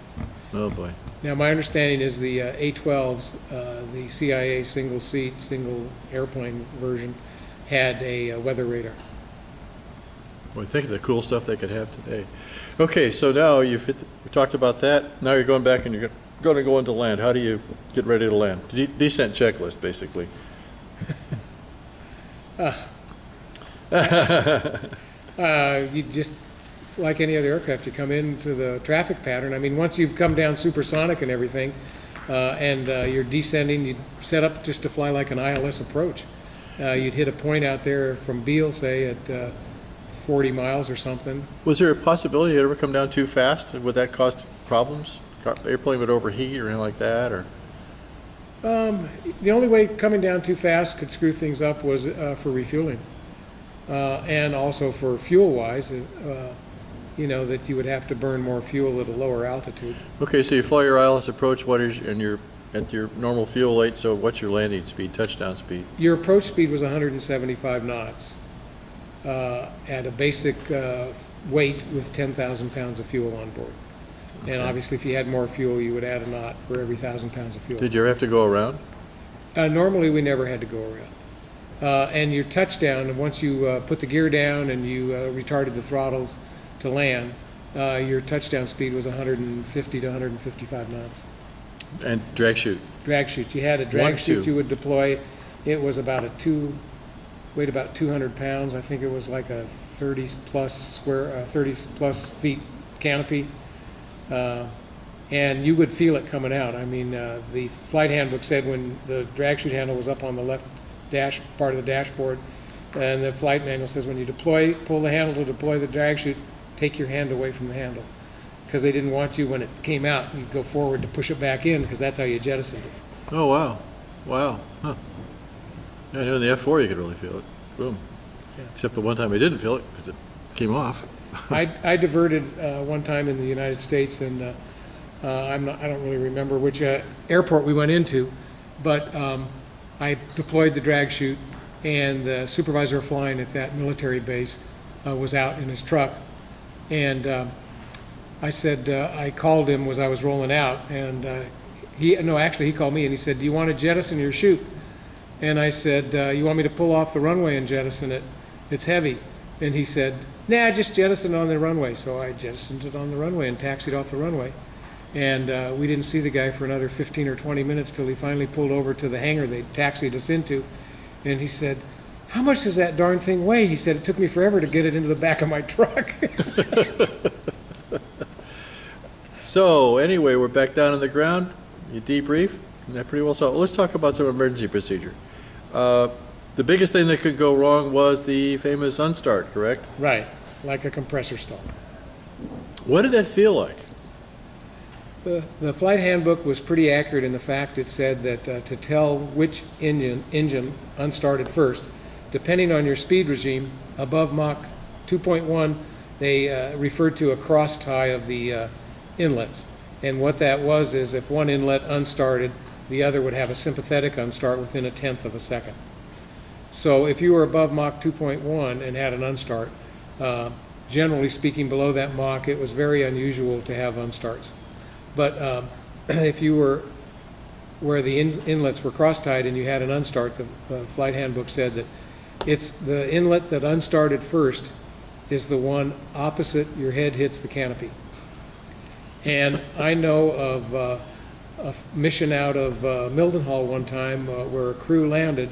Oh, boy. Now, my understanding is the uh, A-12s, uh, the CIA single-seat, single airplane version, had a uh, weather radar. Well, think of the cool stuff they could have today. Okay, so now you've hit, we talked about that. Now you're going back and you're going to go into land. How do you get ready to land? De- descent checklist, basically. Uh, you just, like any other aircraft, you come into the traffic pattern. I mean, once you've come down supersonic and everything, uh, and uh, you're descending, you set up just to fly like an ILS approach. Uh, you'd hit a point out there from Beale, say, at uh, 40 miles or something. Was there a possibility you'd ever come down too fast? Would that cause problems? Car- Airplane would overheat or anything like that, or? Um, the only way coming down too fast could screw things up was uh, for refueling, uh, and also for fuel-wise, uh, you know that you would have to burn more fuel at a lower altitude. Okay, so you fly your ILS approach, what is, and you're at your normal fuel rate, so what's your landing speed, touchdown speed? Your approach speed was 175 knots uh, at a basic uh, weight with 10,000 pounds of fuel on board. And obviously, if you had more fuel, you would add a knot for every thousand pounds of fuel. Did you ever have to go around? Uh, normally, we never had to go around. Uh, and your touchdown, once you uh, put the gear down and you uh, retarded the throttles to land, uh, your touchdown speed was 150 to 155 knots. And drag chute? Drag chute. You had a drag One, chute two. you would deploy. It was about a two, weighed about 200 pounds. I think it was like a 30 plus square, uh, 30 plus feet canopy. Uh, and you would feel it coming out. I mean, uh, the flight handbook said when the drag chute handle was up on the left dash part of the dashboard, And the flight manual says when you deploy, pull the handle to deploy the drag chute, take your hand away from the handle. Because they didn't want you, when it came out, you'd go forward to push it back in, because that's how you jettisoned it. Oh, wow, wow, huh. Yeah, I know in the F4 you could really feel it, boom. Yeah. Except the one time I didn't feel it, because it came off. I, I diverted uh, one time in the United States, and uh, uh, I'm not, I don't really remember which uh, airport we went into, but um, I deployed the drag chute, and the supervisor of flying at that military base uh, was out in his truck, and um, I said uh, I called him as I was rolling out, and uh, he no, actually he called me and he said, "Do you want to jettison your chute?" And I said, uh, "You want me to pull off the runway and jettison it? It's heavy." And he said, "Nah, just jettison it on the runway." So I jettisoned it on the runway and taxied off the runway. And uh, we didn't see the guy for another 15 or 20 minutes till he finally pulled over to the hangar they taxied us into. And he said, How much does that darn thing weigh? He said, It took me forever to get it into the back of my truck. So, anyway, we're back down on the ground, you debrief, and that pretty well solved. Let's talk about some emergency procedure. Uh, The biggest thing that could go wrong was the famous unstart, correct? right, like a compressor stall. What did that feel like? The, the flight handbook was pretty accurate in the fact it said that uh, to tell which engine, engine unstarted first, depending on your speed regime, above Mach 2.1, they uh, referred to a cross tie of the uh, inlets. And what that was is if one inlet unstarted, the other would have a sympathetic unstart within a tenth of a second. So if you were above Mach 2.1 and had an unstart, uh, generally speaking, below that Mach, it was very unusual to have unstarts. But um, if you were where the in- inlets were cross-tied and you had an unstart, the, the flight handbook said that it's the inlet that unstarted first is the one opposite your head hits the canopy. And I know of uh, a mission out of uh, Mildenhall one time uh, where a crew landed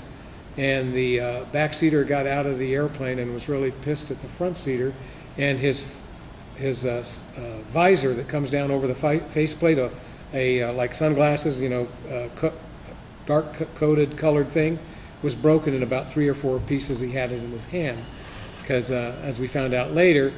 and the uh, backseater got out of the airplane and was really pissed at the front seater and his his uh, uh, visor that comes down over the faceplate, a, a uh, like sunglasses, you know, uh, co- dark coated colored thing, was broken in about three or four pieces. He had it in his hand because, uh, as we found out later,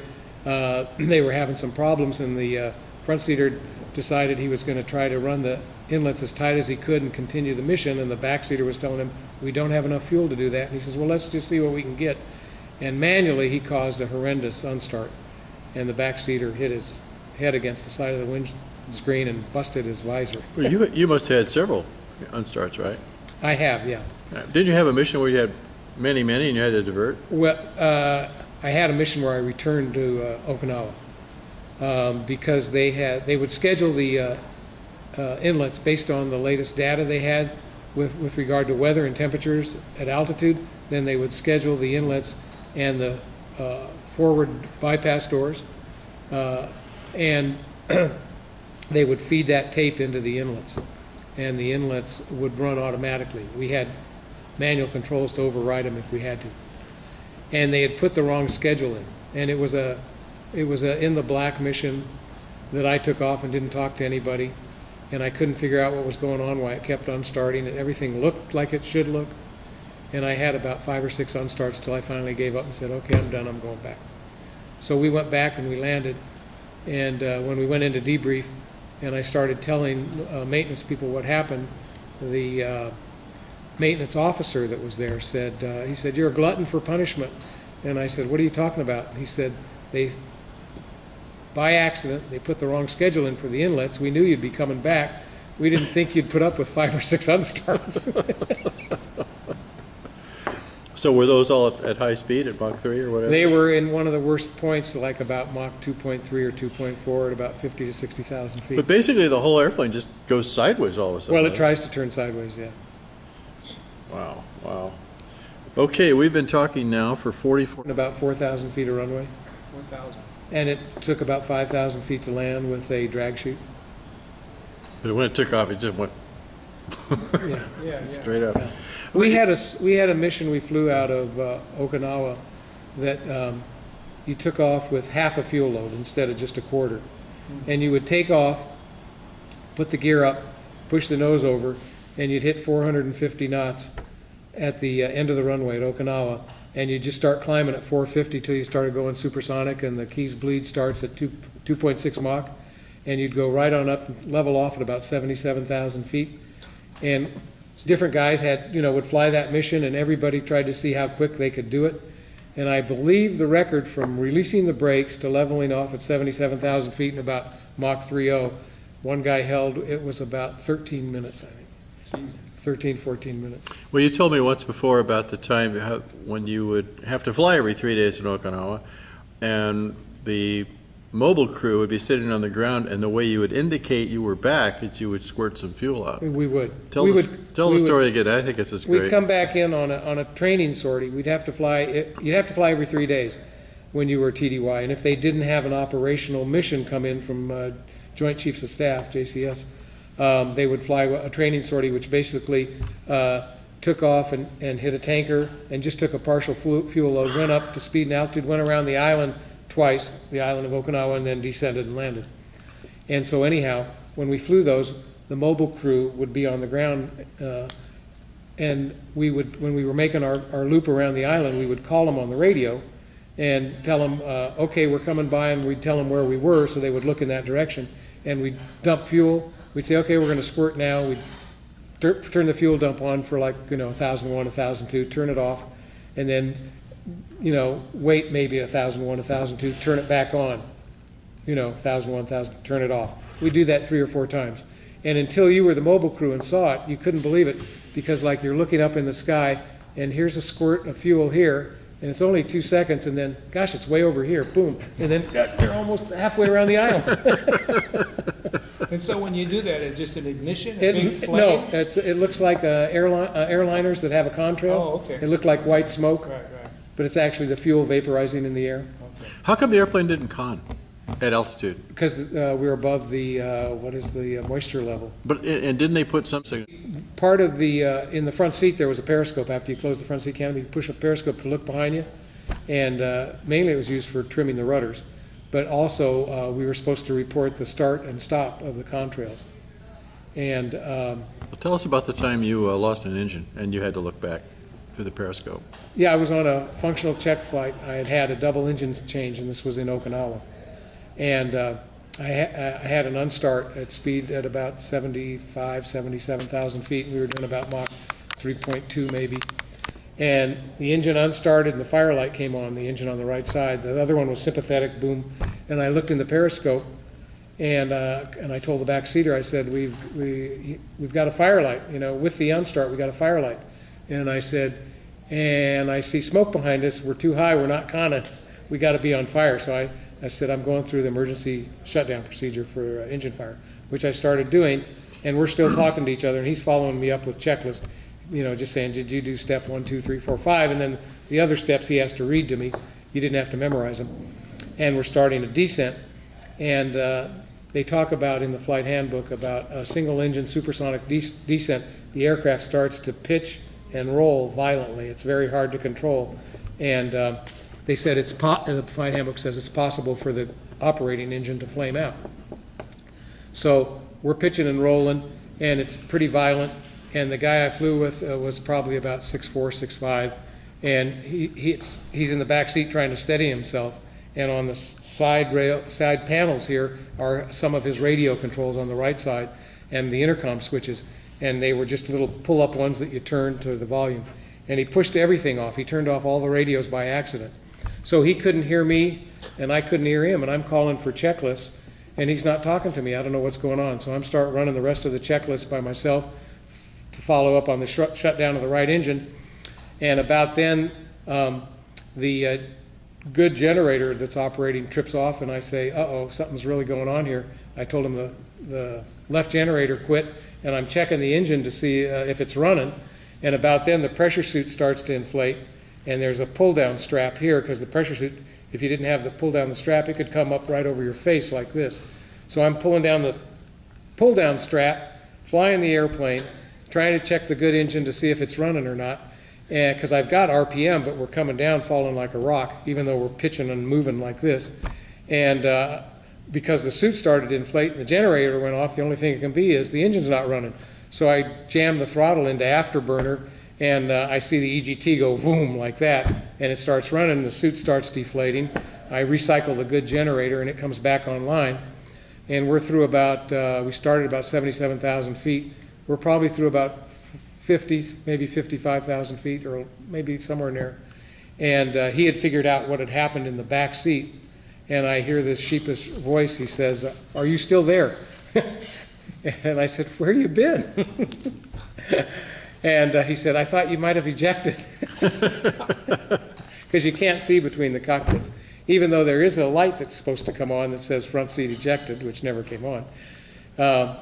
uh, they were having some problems, and the uh, front seater decided he was going to try to run the inlets as tight as he could and continue the mission. And the back seater was telling him, "We don't have enough fuel to do that." And he says, "Well, let's just see what we can get." And manually, he caused a horrendous unstart and the back seater hit his head against the side of the windscreen and busted his visor. Well, you, you must have had several unstarts, right? I have, yeah. Uh, Didn't you have a mission where you had many, many, and you had to divert? Well, uh, I had a mission where I returned to uh, Okinawa um, because they had they would schedule the uh, uh, inlets based on the latest data they had with with regard to weather and temperatures at altitude. Then they would schedule the inlets and the uh, forward bypass doors, uh, and they would feed that tape into the inlets, and the inlets would run automatically. We had manual controls to override them if we had to and they had put the wrong schedule in. And it was a, it was a in the black mission that I took off and didn't talk to anybody. And I couldn't figure out what was going on, why it kept on starting, and everything looked like it should look. And I had about five or six unstarts till I finally gave up and said, okay, I'm done, I'm going back. So we went back and we landed. And uh, when we went into debrief, and I started telling uh, maintenance people what happened, the uh, maintenance officer that was there said, uh, he said, "You're a glutton for punishment." And I said, "What are you talking about?" And he said, "They, by accident, they put the wrong schedule in for the inlets. We knew you'd be coming back. We didn't think you'd put up with five or six unstarts." So were those all at, at high speed, at Mach 3 or whatever? they were in one of the worst points, like about Mach 2.3 or 2.4 at about 50 to 60,000 feet. But basically, the whole airplane just goes sideways all of a sudden. well, it right? tries to turn sideways, yeah. Wow, wow. Okay, we've been talking now for 44. About 4,000 feet of runway. 1,000. And it took about 5,000 feet to land with a drag chute. But when it took off, it just went Yeah. Yeah, yeah. straight up. We had a, we had a mission, we flew out of uh, Okinawa, that um, you took off with half a fuel load instead of just a quarter. And you would take off, put the gear up, push the nose over, and you'd hit 450 knots at the uh, end of the runway at Okinawa, and you just start climbing at 450 till you started going supersonic, and the KEAS bleed starts at 2, 2.6 Mach, and you'd go right on up, and level off at about 77,000 feet. And different guys had, you know, would fly that mission, and everybody tried to see how quick they could do it. And I believe the record from releasing the brakes to leveling off at 77,000 feet in about Mach 3.0, one guy held, it was about 13 minutes, I think. 13, 14 minutes. Well, you told me once before about the time when you would have to fly every three days in Okinawa, and the mobile crew would be sitting on the ground, and the way you would indicate you were back is you would squirt some fuel out. We would. Tell we the, would, tell we the would- story again. I think this is We'd come back in on a, on a training sortie. We'd have to fly, you'd have to fly every three days when you were TDY. And if they didn't have an operational mission come in from uh, Joint Chiefs of Staff, JCS, um, they would fly a training sortie, which basically uh, took off and, and hit a tanker and just took a partial fuel load, went up to speed and altitude, went around the island twice, the island of Okinawa, and then descended and landed. And so anyhow, when we flew those, the mobile crew would be on the ground uh, and we would, when we were making our, our loop around the island, we would call them on the radio and tell them, uh, okay, we're coming by, and we'd tell them where we were, so they would look in that direction. And we'd dump fuel. We'd say, okay, we're going to squirt now. We'd tur- turn the fuel dump on for like, you know, 1,001, 1,002, turn it off, and then, you know, wait maybe a 1,001, a 1,002, turn it back on. You know, 1,001, 1,000, turn it off. We do that three or four times. And until you were the mobile crew and saw it, you couldn't believe it because, like, you're looking up in the sky and here's a squirt of fuel here, and it's only two seconds, and then, gosh, it's way over here, boom, and then they're almost halfway around the island. And so when you do that, it's just an ignition, a It, big no, it's, it looks like uh, airline, uh, airliners that have a contrail. Oh, okay. It looked like white smoke, Right, right, but it's actually the fuel vaporizing in the air. How come the airplane didn't con at altitude? because uh, we're above the uh, what is the uh, moisture level. But and and didn't they put something? part of the, uh, in the front seat, there was a periscope. After you close the front seat canopy, you push a periscope to look behind you. And uh, mainly it was used for trimming the rudders. But also, uh, we were supposed to report the start and stop of the contrails. And um, Tell us about the time you uh, lost an engine and you had to look back through the periscope. yeah, I was on a functional check flight. I had had a double engine change, and this was in Okinawa. And uh, I, ha- I had an unstart at speed at about 75, 77,000 feet. We were doing about Mach 3.2 maybe. And the engine unstarted and the firelight came on, the engine on the right side. The other one was sympathetic, boom. And I looked in the periscope and, uh, and I told the back seater, I said, we've, we, we've got a firelight, you know, with the unstart, we got a firelight. And I said, and I see smoke behind us, we're too high, we're not kinda, we gotta be on fire. So I, I said, I'm going through the emergency shutdown procedure for uh, engine fire, which I started doing. And we're still talking to each other and he's following me up with checklist you know, just saying, did you do step one, two, three, four, five? And then the other steps he has to read to me. You didn't have to memorize them. And we're starting a descent. And uh, they talk about in the flight handbook about a single engine supersonic des- descent. The aircraft starts to pitch and roll violently. It's very hard to control. And uh, they said it's, po- the flight handbook says it's possible for the operating engine to flame out. So we're pitching and rolling, and it's pretty violent. And the guy I flew with uh, was probably about six four, six five, and he, he's he's in the back seat trying to steady himself. And on the side rail, side panels here are some of his radio controls on the right side, and the intercom switches. And they were just little pull-up ones that you turn to the volume. And he pushed everything off. He turned off all the radios by accident. So he couldn't hear me, and I couldn't hear him. And I'm calling for checklists, and he's not talking to me. I don't know what's going on. So I'm start running the rest of the checklist by myself to follow up on the shut shutdown of the right engine. And about then, um, the uh, good generator that's operating trips off, and I say, "Uh-oh, something's really going on here." I told him the the left generator quit, and I'm checking the engine to see uh, if it's running. And about then, the pressure suit starts to inflate, and there's a pull down strap here because the pressure suit, if you didn't have the pull down the strap, it could come up right over your face like this. So I'm pulling down the pull down strap, flying the airplane, trying to check the good engine to see if it's running or not. And because I've got RPM, but we're coming down, falling like a rock, even though we're pitching and moving like this. And uh, because the suit started to inflate and the generator went off, the only thing it can be is the engine's not running. So I jammed the throttle into afterburner And uh, I see the EGT go boom like that, and it starts running. The suit starts deflating. I recycle the good generator, and it comes back online. And we're through about, uh, we started about 77,000 feet. We're probably through about 50, maybe 55,000 feet, or maybe somewhere near. And uh, he had figured out what had happened in the back seat. And I hear this sheepish voice. He says, Are you still there? and I said, Where you been? and uh, he said, I thought you might have ejected. Because you can't see between the cockpits. Even though there is a light that's supposed to come on that says front seat ejected, which never came on. Um,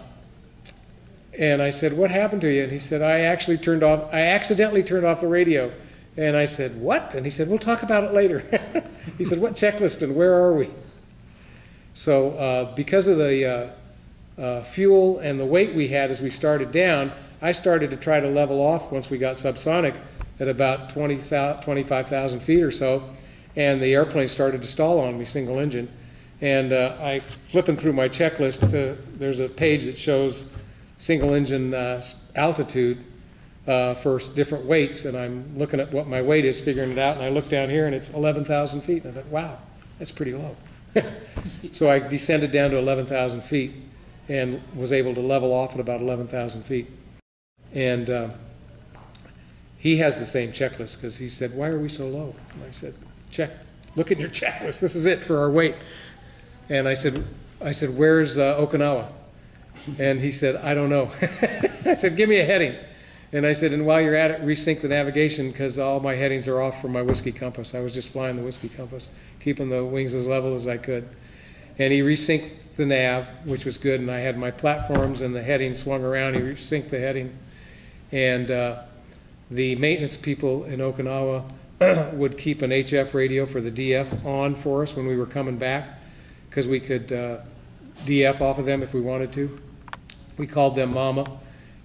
and I said, What happened to you? And he said, I actually turned off, I accidentally turned off the radio. And I said, What? And he said, We'll talk about it later. he said, What checklist and where are we? So, uh, because of the uh, uh, fuel and the weight we had as we started down, I started to try to level off once we got subsonic at about 20, 25,000 feet or so. And the airplane started to stall on me, single engine. And uh, I, flipping through my checklist, uh, there's a page that shows single engine uh, altitude uh, for different weights, and I'm looking at what my weight is, figuring it out, and I look down here and it's 11,000 feet, and I thought, wow, that's pretty low. so I descended down to 11,000 feet and was able to level off at about 11,000 feet. And uh, he has the same checklist because he said, why are we so low? And I said, check, look at your checklist. This is it for our weight. And I said, I said, where's uh, Okinawa? And he said, I don't know. I said, give me a heading. And I said, and while you're at it, resync the navigation because all my headings are off from my whiskey compass. I was just flying the whiskey compass, keeping the wings as level as I could. And he resynced the nav, which was good, and I had my platforms and the heading swung around. He resynced the heading. And uh, the maintenance people in Okinawa would keep an HF radio for the DF on for us when we were coming back because we could uh, DF off of them if we wanted to. We called them Mama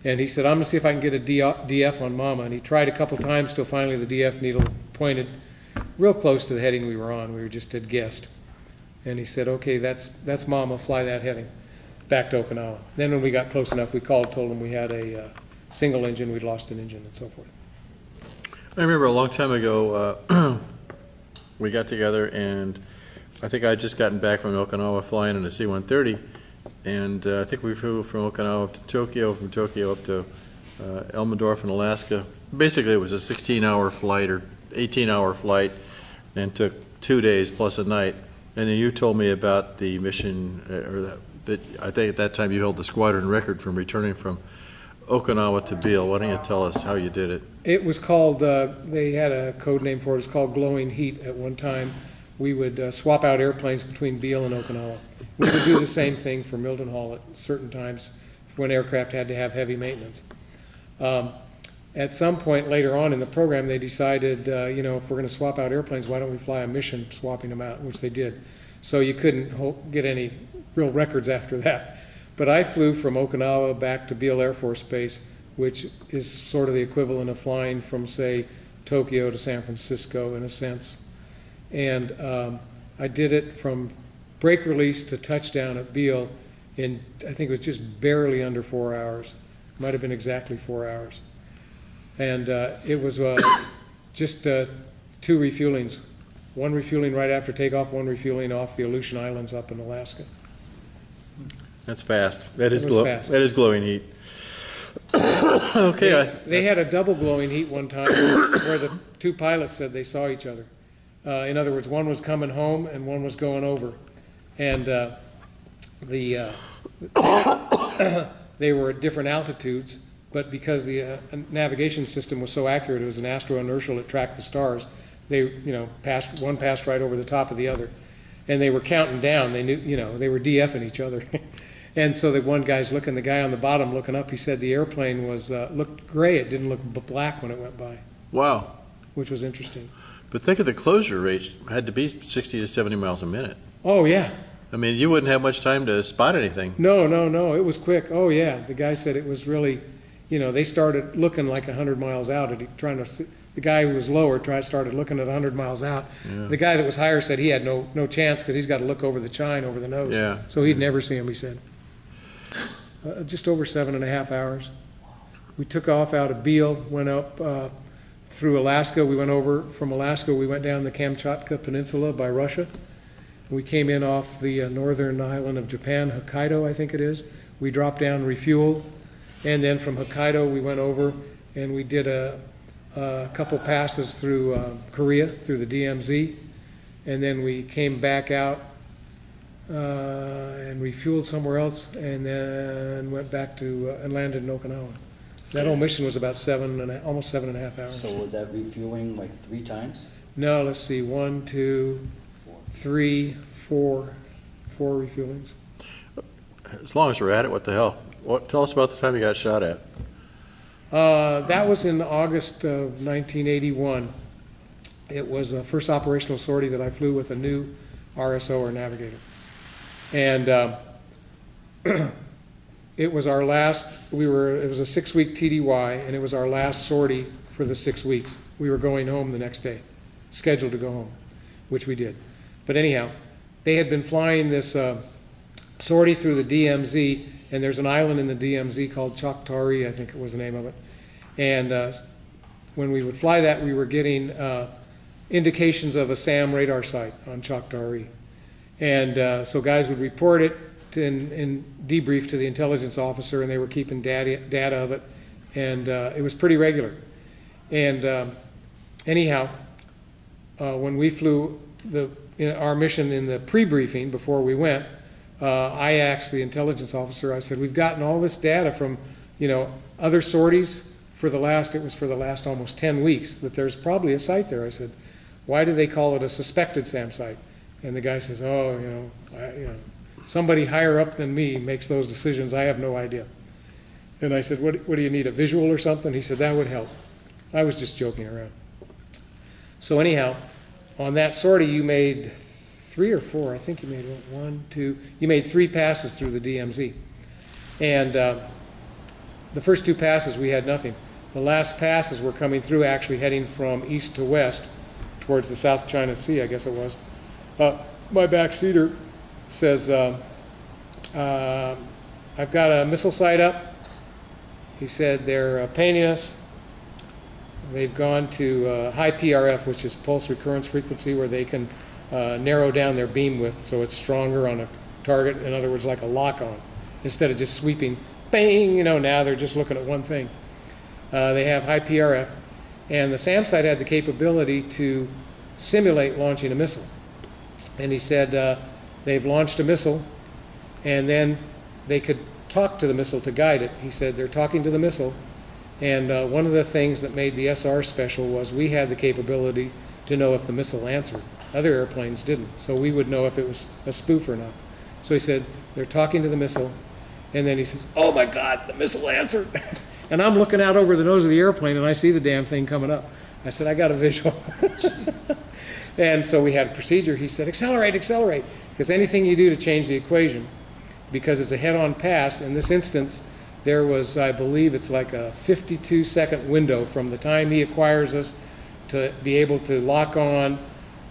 and he said, I'm going to see if I can get a DF on Mama. And he tried a couple times till finally the DF needle pointed real close to the heading we were on. We were just had guessed. And he said, okay, that's, that's Mama, fly that heading back to Okinawa. Then when we got close enough, we called, told him we had a uh, single engine, we'd lost an engine and so forth. I remember a long time ago, uh, we got together and I think I had just gotten back from Okinawa flying in a C-130 and uh, I think we flew from Okinawa to Tokyo, from Tokyo up to uh, Elmendorf in Alaska. Basically, it was a 16-hour flight or 18-hour flight, and took two days plus a night. And then you told me about the mission, uh, or that, that I think at that time you held the squadron record from returning from Okinawa to Beale. Why don't you tell us how you did it? It was called, uh, they had a code name for it, it's called Glowing Heat at one time. We would uh, swap out airplanes between Beale and Okinawa. We would do the same thing for Mildenhall at certain times when aircraft had to have heavy maintenance. Um, at some point later on in the program, they decided, uh, you know, if we're going to swap out airplanes, why don't we fly a mission swapping them out, which they did. So you couldn't get any real records after that. But I flew from Okinawa back to Beale Air Force Base, which is sort of the equivalent of flying from, say, Tokyo to San Francisco in a sense. And um, I did it from break release to touchdown at Beale in, I think it was just barely under four hours. Might have been exactly four hours. And uh, it was uh, just uh, two refuelings. One refueling right after takeoff, one refueling off the Aleutian Islands up in Alaska. That's fast. That is, glow- fast. that is glowing heat. okay, I, They had a double glowing heat one time where the two pilots said they saw each other. Uh, in other words, one was coming home and one was going over. And uh, the, uh, they were at different altitudes, but because the uh, navigation system was so accurate, it was an astro inertial that tracked the stars. They, you know, passed one passed right over the top of the other, and they were counting down. They knew, you know, they were DFing each other. and so the one guy's looking, the guy on the bottom looking up. He said the airplane was uh, looked gray. It didn't look black when it went by, wow. which was interesting. But think of the closure rate had to be 60 to 70 miles a minute. Oh yeah, I mean, you wouldn't have much time to spot anything. No, no, no. It was quick. Oh yeah, the guy said it was really, you know, they started looking like hundred miles out at trying to. The guy who was lower tried started looking at hundred miles out. The guy that was higher said he had no no chance because he's got to look over the chine over the nose. Yeah. So he'd never see him. He said. Uh, just over seven and a half hours. We took off out of Beale, went up uh, through Alaska. We went over from Alaska. We went down the Kamchatka Peninsula by Russia. We came in off the uh, northern island of Japan, Hokkaido, I think it is. We dropped down, refueled, and then from Hokkaido we went over and we did a, a couple passes through uh, Korea, through the DMZ, and then we came back out uh, and refueled somewhere else, and then went back to uh, and landed in Okinawa. That whole mission was about seven and a, almost seven and a half hours. So was that refueling like three times? No, let's see, one, two, three, four, four refuelings. As long as we're at it, what the hell? What, tell us about the time you got shot at. Uh, that was in August of 1981. It was the first operational sortie that I flew with a new RSO or Navigator. And uh, it was our last, we were, it was a six-week TDY, and it was our last sortie for the six weeks. We were going home the next day, scheduled to go home, which we did. But anyhow, they had been flying this uh, sortie through the DMZ, and there's an island in the DMZ called Choctauri, I think it was the name of it. And uh, when we would fly that, we were getting uh, indications of a SAM radar site on Choctauri. And uh, so guys would report it in, in debrief to the intelligence officer, and they were keeping data, data of it. And uh, it was pretty regular. And um, anyhow, uh, when we flew the, in our mission in the pre-briefing before we went, uh, I asked the intelligence officer, I said, we've gotten all this data from, you know, other sorties for the last, it was for the last almost 10 weeks, that there's probably a site there. I said, why do they call it a suspected SAM site? And the guy says, oh, you know, I, you know, somebody higher up than me makes those decisions. I have no idea. And I said, what, what do you need, a visual or something? He said, that would help. I was just joking around. So anyhow, on that sortie, you made three or four. I think you made one, two. You made three passes through the DMZ, and uh, the first two passes we had nothing. The last passes were coming through, actually heading from east to west towards the South China Sea, I guess it was. Uh, my backseater says, uh, uh, "I've got a missile site up." He said they're uh, painting us. They've gone to uh, high PRF, which is pulse recurrence frequency, where they can uh, narrow down their beam width so it's stronger on a target. In other words, like a lock-on, instead of just sweeping, bang. You know, now they're just looking at one thing. They have high PRF, and the SAM site had the capability to simulate launching a missile. And he said uh, they've launched a missile, and then they could talk to the missile to guide it. He said they're talking to the missile, and uh, one of the things that made the SR special was we had the capability to know if the missile answered. Other airplanes didn't, so we would know if it was a spoof or not. So he said they're talking to the missile, and then he says, "Oh my God, the missile answered!" and I'm looking out over the nose of the airplane, and I see the damn thing coming up. I said, "I got a visual." and so we had a procedure. He said, "Accelerate, accelerate," because anything you do to change the equation, because it's a head-on pass. In this instance, there was, I believe, it's like a 52-second window from the time he acquires us to be able to lock on,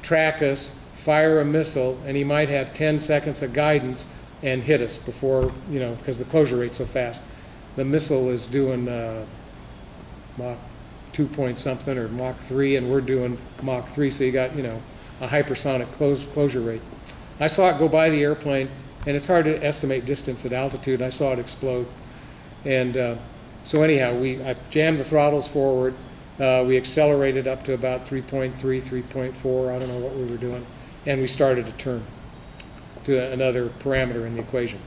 track us, fire a missile, and he might have 10 seconds of guidance and hit us before, you know, because the closure rate's so fast. The missile is doing uh, Mach 2 point something or Mach 3, and we're doing Mach 3, so you got, you know, a hypersonic close, closure rate. I saw it go by the airplane, and it's hard to estimate distance at altitude. I saw it explode. And uh, so anyhow, we I jammed the throttles forward. Uh, we accelerated up to about 3.3, 3.4. I don't know what we were doing, and we started to turn to another parameter in the equation.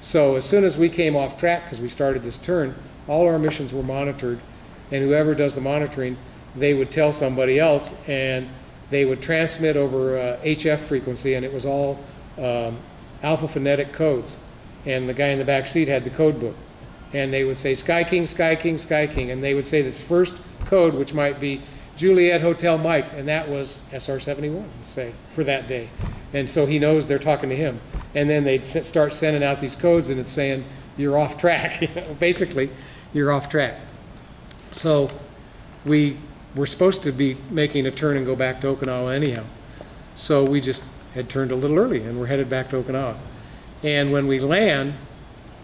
So as soon as we came off track, because we started this turn, all our missions were monitored, and whoever does the monitoring, they would tell somebody else, and they would transmit over uh, HF frequency, and it was all um, alpha phonetic codes. And the guy in the back seat had the code book and they would say Sky King, Sky King, Sky King, and they would say this first code, which might be Juliet Hotel Mike, and that was SR71, say, for that day. And so he knows they're talking to him. And then they'd start sending out these codes, and it's saying, you're off track. Basically, you're off track. So we were supposed to be making a turn and go back to Okinawa anyhow. So we just had turned a little early, and we're headed back to Okinawa. And when we land,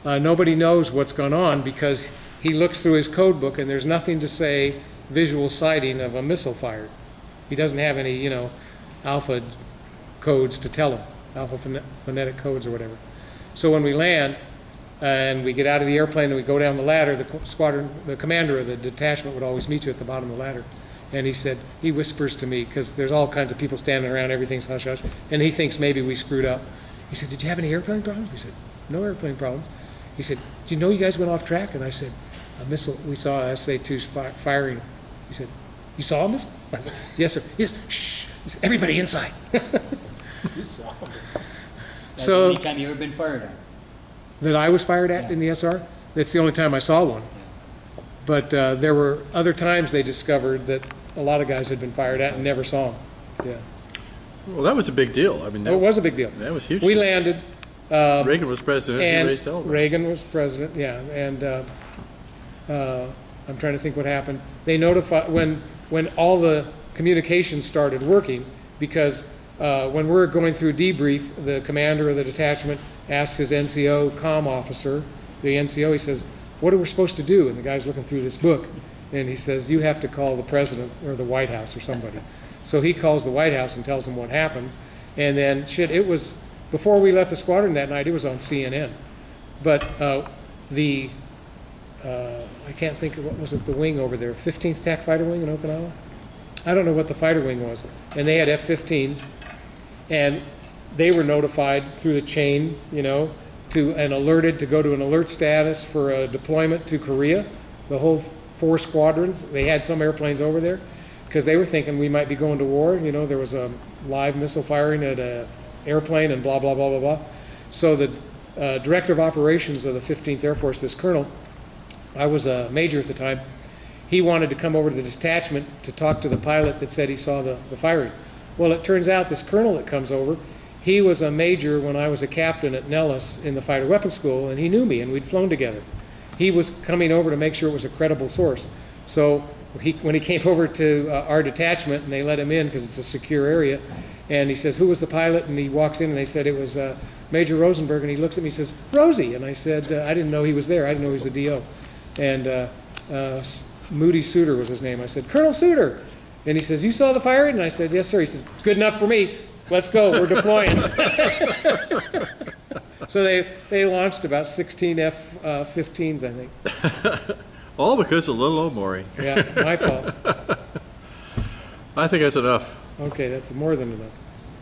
uh, nobody knows what's gone on because he looks through his code book and there's nothing to say visual sighting of a missile fired. He doesn't have any, you know, alpha codes to tell him, alpha phonetic codes or whatever. So when we land and we get out of the airplane and we go down the ladder, the squadron, the commander of the detachment would always meet you at the bottom of the ladder. And he said, he whispers to me, because there's all kinds of people standing around, everything's hush hush, and he thinks maybe we screwed up. He said, Did you have any airplane problems? We said, No airplane problems. He said, Do you know you guys went off track? And I said, A missile, we saw a SA 2 fi- firing. He said, You saw a missile? I said, Yes, sir. Yes, shh. He said, Everybody inside. you That's So- the only time you ever been fired on? That I was fired at in the SR. That's the only time I saw one. But uh, there were other times they discovered that a lot of guys had been fired at and never saw them. Yeah. Well, that was a big deal. I mean, It was a big deal. that was huge. We landed. um, Reagan was president, And raised hell. Reagan was president, yeah, and uh, uh, I'm trying to think what happened. They notified, when, when all the communications started working, because uh, when we're going through debrief, the commander of the detachment asks his NCO comm officer, the NCO, he says, what are we supposed to do? And the guy's looking through this book, and he says, you have to call the president or the White House or somebody. So he calls the White House and tells them what happened, and then, shit, it was, before we left the squadron that night, it was on CNN. But uh, the, uh, I can't think of, what was it, the wing over there, 15th TAC Fighter Wing in Okinawa? I don't know what the fighter wing was. And they had F-15s, and they were notified through the chain, you know, to, and alerted to go to an alert status for a deployment to Korea. The whole four squadrons, they had some airplanes over there, because they were thinking we might be going to war. You know, there was a live missile firing at a airplane and blah, blah, blah, blah, blah. So the uh, director of operations of the 15th Air Force, this colonel, I was a major at the time, he wanted to come over to the detachment to talk to the pilot that said he saw the, the firing. Well, it turns out this colonel that comes over, he was a major when I was a captain at Nellis in the fighter weapons school, and he knew me, and we'd flown together. He was coming over to make sure it was a credible source. So he, when he came over to uh, our detachment, and they let him in because it's a secure area, and he says, "Who was the pilot?" And he walks in, and they said it was uh, Major Rosenberg, and he looks at me, and says, "Rosie," and I said, uh, "I didn't know he was there. I didn't know he was a DO." And uh, uh, Moody Suter was his name. I said, "Colonel Suter," and he says, "You saw the fire? And I said, "Yes, sir." He says, "Good enough for me. Let's go. We're deploying." so they they launched about 16 F-15s, uh, I think. All because of little old Maury. Yeah, my fault. I think that's enough. Okay, that's more than enough.